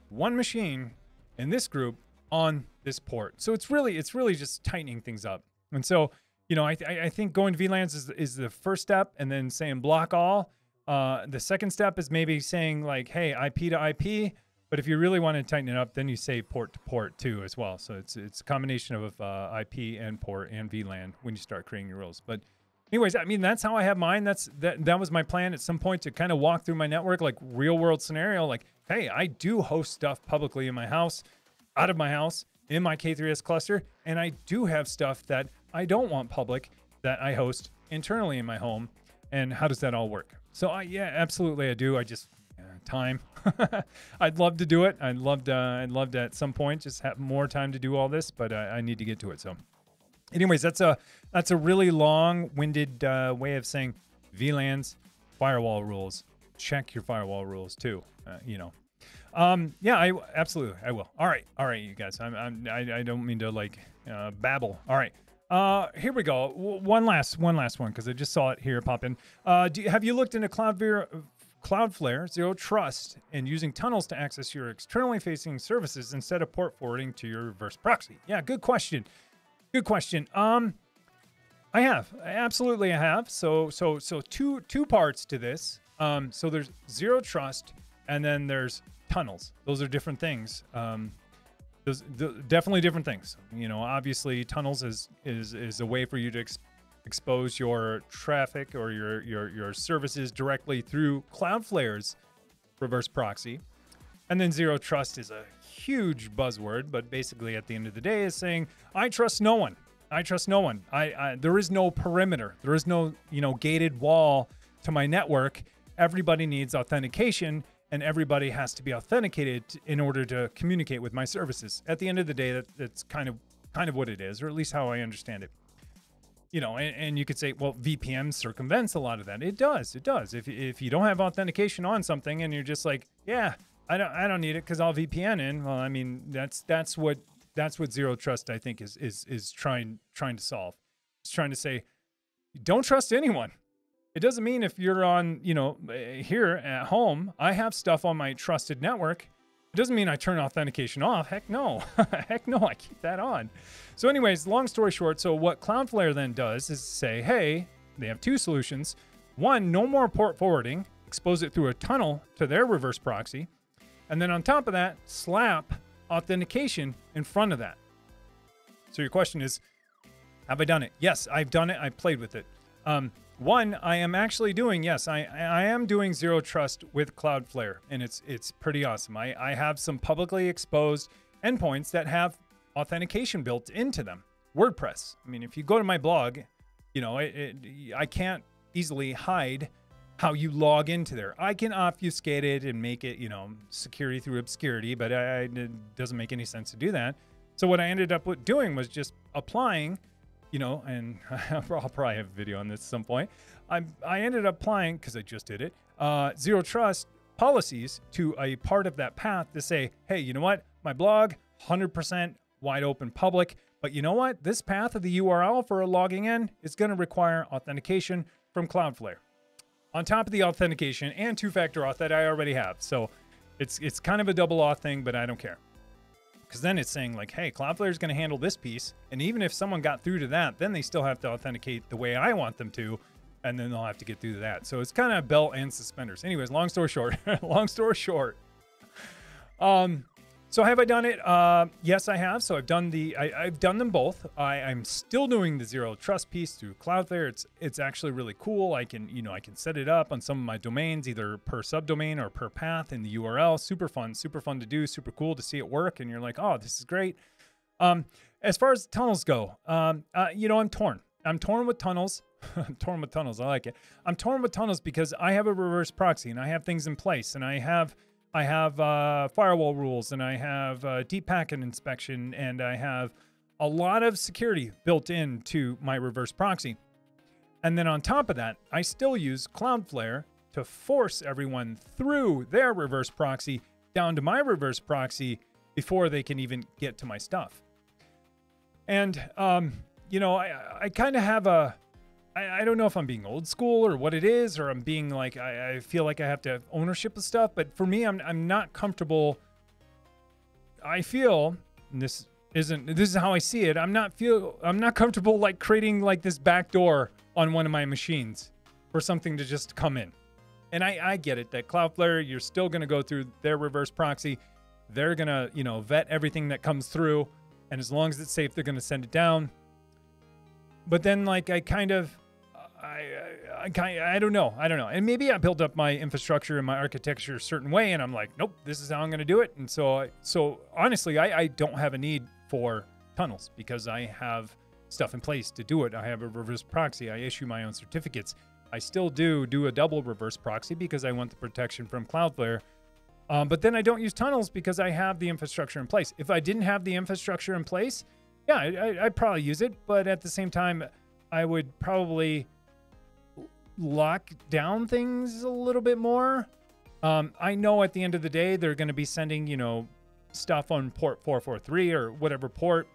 one machine in this group on this port. So it's really it's really just tightening things up. And so you know I, th- I think going to VLANs is is the first step, and then saying block all. Uh, the second step is maybe saying like, hey, IP to IP. But if you really want to tighten it up, then you say port to port too as well. So it's it's a combination of uh, IP and port and VLAN when you start creating your rules. But anyways, I mean that's how I have mine. That's that that was my plan at some point to kind of walk through my network like real world scenario. Like, hey, I do host stuff publicly in my house, out of my house, in my K3S cluster, and I do have stuff that I don't want public that I host internally in my home. And how does that all work? So I yeah, absolutely I do. I just uh, time. I'd love to do it. I'd love to. I'd love to at some point just have more time to do all this, but I, I need to get to it. So, anyways, that's a that's a really long-winded uh, way of saying VLANs, firewall rules. Check your firewall rules too. Uh, you know. Um, yeah, I absolutely I will. All right, all right, you guys. I'm, I'm I, I don't mean to like uh, babble. All right. Uh, here we go. W- one last, one last one because I just saw it here pop in. Uh, do you, have you looked into Cloudflare Cloudflare Zero Trust and using tunnels to access your externally facing services instead of port forwarding to your reverse proxy? Yeah, good question. Good question. Um, I have absolutely I have. So so so two two parts to this. Um, so there's Zero Trust and then there's tunnels. Those are different things. Um, those definitely different things. You know, obviously tunnels is is is a way for you to ex- expose your traffic or your, your, your services directly through Cloudflare's reverse proxy. And then zero trust is a huge buzzword, but basically at the end of the day is saying, I trust no one. I trust no one. I, I there is no perimeter. There is no, you know, gated wall to my network. Everybody needs authentication and everybody has to be authenticated in order to communicate with my services. At the end of the day, that, that's kind of kind of what it is, or at least how I understand it you know, and, and, you could say, well, VPN circumvents a lot of that. It does. It does. If, if you don't have authentication on something and you're just like, yeah, I don't, I don't need it because I'll VPN in. Well, I mean, that's that's what that's what zero trust I think is is is trying trying to solve. It's trying to say, don't trust anyone. It doesn't mean if you're on, you know, eh, here at home, I have stuff on my trusted network it doesn't mean I turn authentication off. Heck no. Heck no, I keep that on. So, anyways, long story short, so what Cloudflare then does is say, hey, they have two solutions. One, no more port forwarding, expose it through a tunnel to their reverse proxy. And then on top of that, slap authentication in front of that. So, your question is, have I done it? Yes, I've done it. I've played with it. Um, one, I am actually doing, yes, I, I am doing zero trust with Cloudflare, and it's it's pretty awesome. I, I have some publicly exposed endpoints that have authentication built into them. WordPress. I mean, if you go to my blog, you know, it, it, I can't easily hide how you log into there. I can obfuscate it and make it, you know, security through obscurity, but I, it doesn't make any sense to do that. So what I ended up with doing was just applying you know, and I'll probably have a video on this at some point. I I ended up applying because I just did it. Uh, zero trust policies to a part of that path to say, hey, you know what? My blog, 100% wide open public. But you know what? This path of the URL for logging in is going to require authentication from Cloudflare. On top of the authentication and two factor auth that I already have. So It's it's kind of a double auth thing, but I don't care. Because then it's saying like, hey, Cloudflare is going to handle this piece, and even if someone got through to that, then they still have to authenticate the way I want them to, and then they'll have to get through to that. So it's kind of a belt and suspenders. Anyways, long story short, long story short, um, so have I done it? Uh, yes, I have. So I've done the I, have done them both. I, I'm still doing the zero trust piece through Cloudflare. It's it's actually really cool. I can you know I can set it up on some of my domains either per subdomain or per path in the URL. Super fun, super fun to do, super cool to see it work. And you're like, oh, this is great. Um, as far as tunnels go, um, uh, you know I'm torn. I'm torn with tunnels. I'm torn with tunnels. I like it. I'm torn with tunnels because I have a reverse proxy and I have things in place and I have I have uh, firewall rules and I have uh, deep packet inspection and I have a lot of security built into my reverse proxy. And then on top of that, I still use Cloudflare to force everyone through their reverse proxy down to my reverse proxy before they can even get to my stuff. And, um, you know, I, I kind of have a, I, I don't know if I'm being old school or what it is, or I'm being like I, I feel like I have to have ownership of stuff. But for me, I'm I'm not comfortable. I feel this isn't this is how I see it. I'm not feel I'm not comfortable like creating like this back door on one of my machines for something to just come in. And I, I get it that Cloudflare, you're still gonna go through their reverse proxy. They're gonna, you know, vet everything that comes through. And as long as it's safe, they're gonna send it down. But then like I kind of I, I, kind I don't know. I don't know. And maybe I built up my infrastructure and my architecture a certain way, and I'm like, nope, this is how I'm going to do it. And so, I, so honestly, I, I don't have a need for tunnels because I have stuff in place to do it. I have a reverse proxy. I issue my own certificates. I still do do a double reverse proxy because I want the protection from Cloudflare. Um, but then I don't use tunnels because I have the infrastructure in place. If I didn't have the infrastructure in place, yeah, I, I'd probably use it. But at the same time, I would probably lock down things a little bit more. Um, I know at the end of the day, they're going to be sending, you know, stuff on port 443 or whatever port,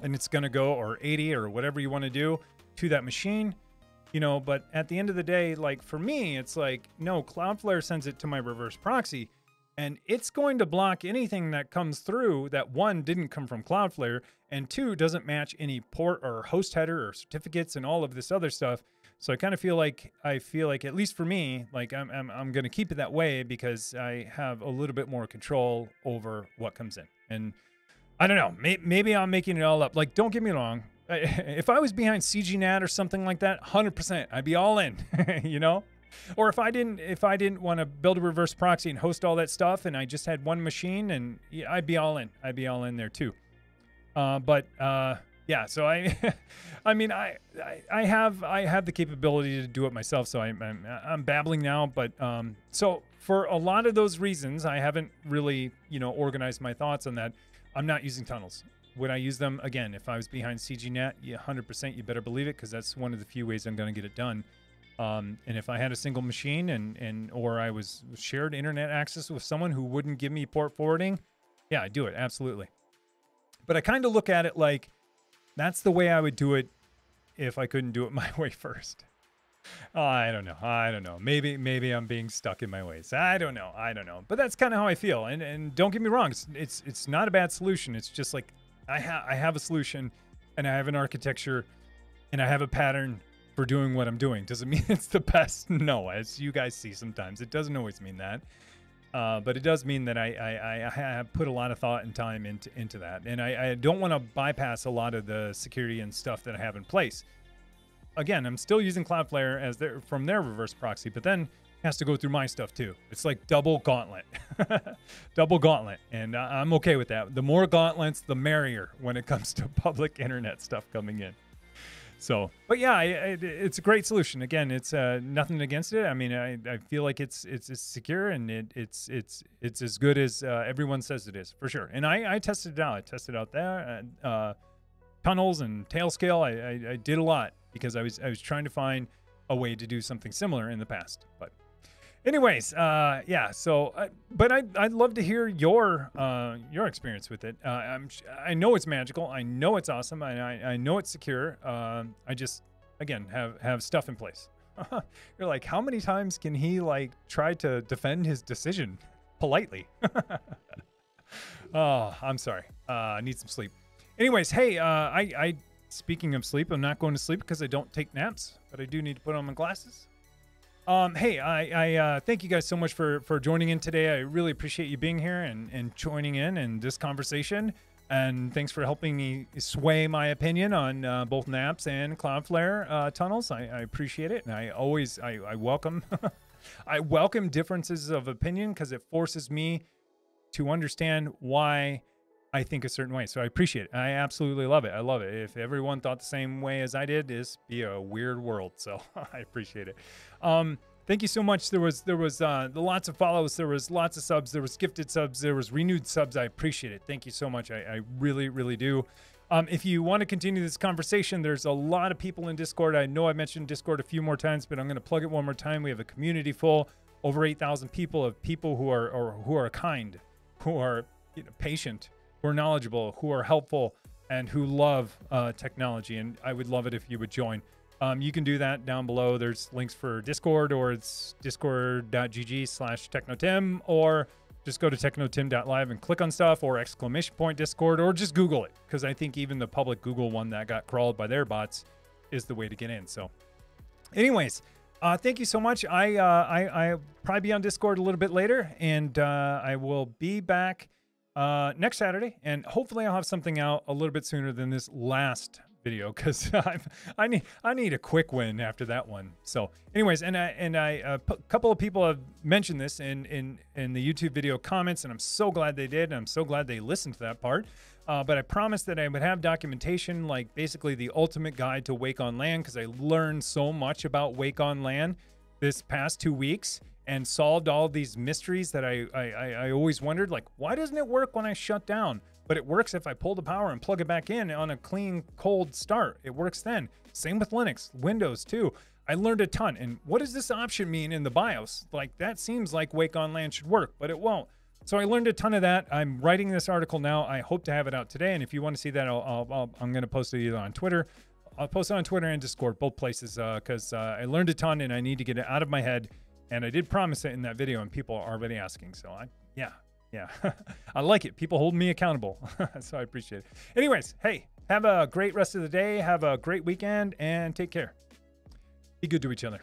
and it's going to go, or 80 or whatever you want to do to that machine, you know. But at the end of the day, like for me, it's like, no, Cloudflare sends it to my reverse proxy, and it's going to block anything that comes through that one didn't come from Cloudflare, and two doesn't match any port or host header or certificates and all of this other stuff so I kind of feel like I feel like at least for me, like I'm I'm, I'm going to keep it that way because I have a little bit more control over what comes in. And I don't know, may, maybe I'm making it all up. Like don't get me wrong, if I was behind CGNAT or something like that, 100%, I'd be all in, you know? Or if I didn't if I didn't want to build a reverse proxy and host all that stuff and I just had one machine and yeah, I'd be all in. I'd be all in there too. Uh, but uh, yeah so i i mean I, I, I have i have the capability to do it myself so i'm i'm, I'm babbling now but um so for a lot of those reasons i haven't really you know organized my thoughts on that. I'm not using tunnels. Would i use them? Again if i was behind CGNAT yeah 100% you better believe it because that's one of the few ways i'm going to get it done. Um, and if i had a single machine and and or i was shared internet access with someone who wouldn't give me port forwarding yeah i do it absolutely. But i kind of look at it like that's the way I would do it if I couldn't do it my way first. Oh, I don't know. I don't know. Maybe maybe I'm being stuck in my ways. I don't know. I don't know. But that's kind of how I feel. And and don't get me wrong. It's it's it's not a bad solution. It's just like I have I have a solution, and I have an architecture, and I have a pattern for doing what I'm doing. Does it mean it's the best? No. As you guys see sometimes, it doesn't always mean that. Uh, but it does mean that I, I, I, have put a lot of thought and time into into that, and I, I don't want to bypass a lot of the security and stuff that I have in place. Again, I'm still using Cloudflare as their from their reverse proxy, but then has to go through my stuff too. It's like double gauntlet, double gauntlet, and I'm okay with that. The more gauntlets, the merrier when it comes to public internet stuff coming in. So, but yeah, it, it's a great solution. Again, it's uh, nothing against it. I mean, I, I feel like it's, it's, it's secure and it, it's it's it's as good as uh, everyone says it is for sure. And I, I tested it out. I tested out there, uh, tunnels and Tailscale. I, I, I did a lot because I was I was trying to find a way to do something similar in the past, but anyways uh yeah so uh, but i i'd love to hear your uh your experience with it uh i'm i know it's magical i know it's awesome and i i know it's secure um i just again have have stuff in place you're like how many times can he like try to defend his decision politely. oh, I'm sorry. Uh, I need some sleep. Anyways, hey, uh, I, I speaking of sleep, I'm not going to sleep because I don't take naps, but I do need to put on my glasses. Um, hey, I, I uh, thank you guys so much for for joining in today. I really appreciate you being here and, and joining in in this conversation. And thanks for helping me sway my opinion on uh, both naps and Cloudflare uh, tunnels. I, I, appreciate it, and I always I, I welcome I welcome differences of opinion because it forces me to understand why I think a certain way. So I appreciate it. I absolutely love it. I love it. If everyone thought the same way as I did, this be a weird world. So I appreciate it. Um, thank you so much. There was there was uh, lots of follows. There was lots of subs. There was gifted subs. There was renewed subs. I appreciate it. Thank you so much. I, I really really do. Um, if you want to continue this conversation, there's a lot of people in Discord. I know I mentioned Discord a few more times, but I'm going to plug it one more time. We have a community full over 8,000 people of people who are or who are kind, who are you know, patient who are knowledgeable, who are helpful, and who love uh, technology. And I would love it if you would join. Um, you can do that down below. There's links for Discord, or it's discord.gg slash technotim, or just go to technotim.live and click on stuff, or exclamation point Discord, or just Google it, because I think even the public Google one that got crawled by their bots is the way to get in. So, anyways, uh, thank you so much. I, uh, I I probably be on Discord a little bit later, and uh, I will be back uh, next Saturday, and hopefully I'll have something out a little bit sooner than this last video because I need I need a quick win after that one. So, anyways, and I and I a p- couple of people have mentioned this in in in the YouTube video comments, and I'm so glad they did. And I'm so glad they listened to that part. Uh, but I promised that I would have documentation, like basically the ultimate guide to Wake on LAN, because I learned so much about Wake on LAN this past two weeks and solved all these mysteries that I, I, I always wondered like why doesn't it work when I shut down? But it works if I pull the power and plug it back in on a clean cold start. It works then. Same with Linux, Windows too. I learned a ton. And what does this option mean in the BIOS? Like that seems like Wake on LAN should work, but it won't. So I learned a ton of that. I'm writing this article now. I hope to have it out today. And if you want to see that, i am going to post it either on Twitter. I'll post it on Twitter and Discord, both places, because uh, uh, I learned a ton and I need to get it out of my head and I did promise it in that video, and people are already asking. So I, yeah, yeah, I like it. People hold me accountable, so I appreciate it. Anyways, hey, have a great rest of the day. Have a great weekend, and take care. Be good to each other.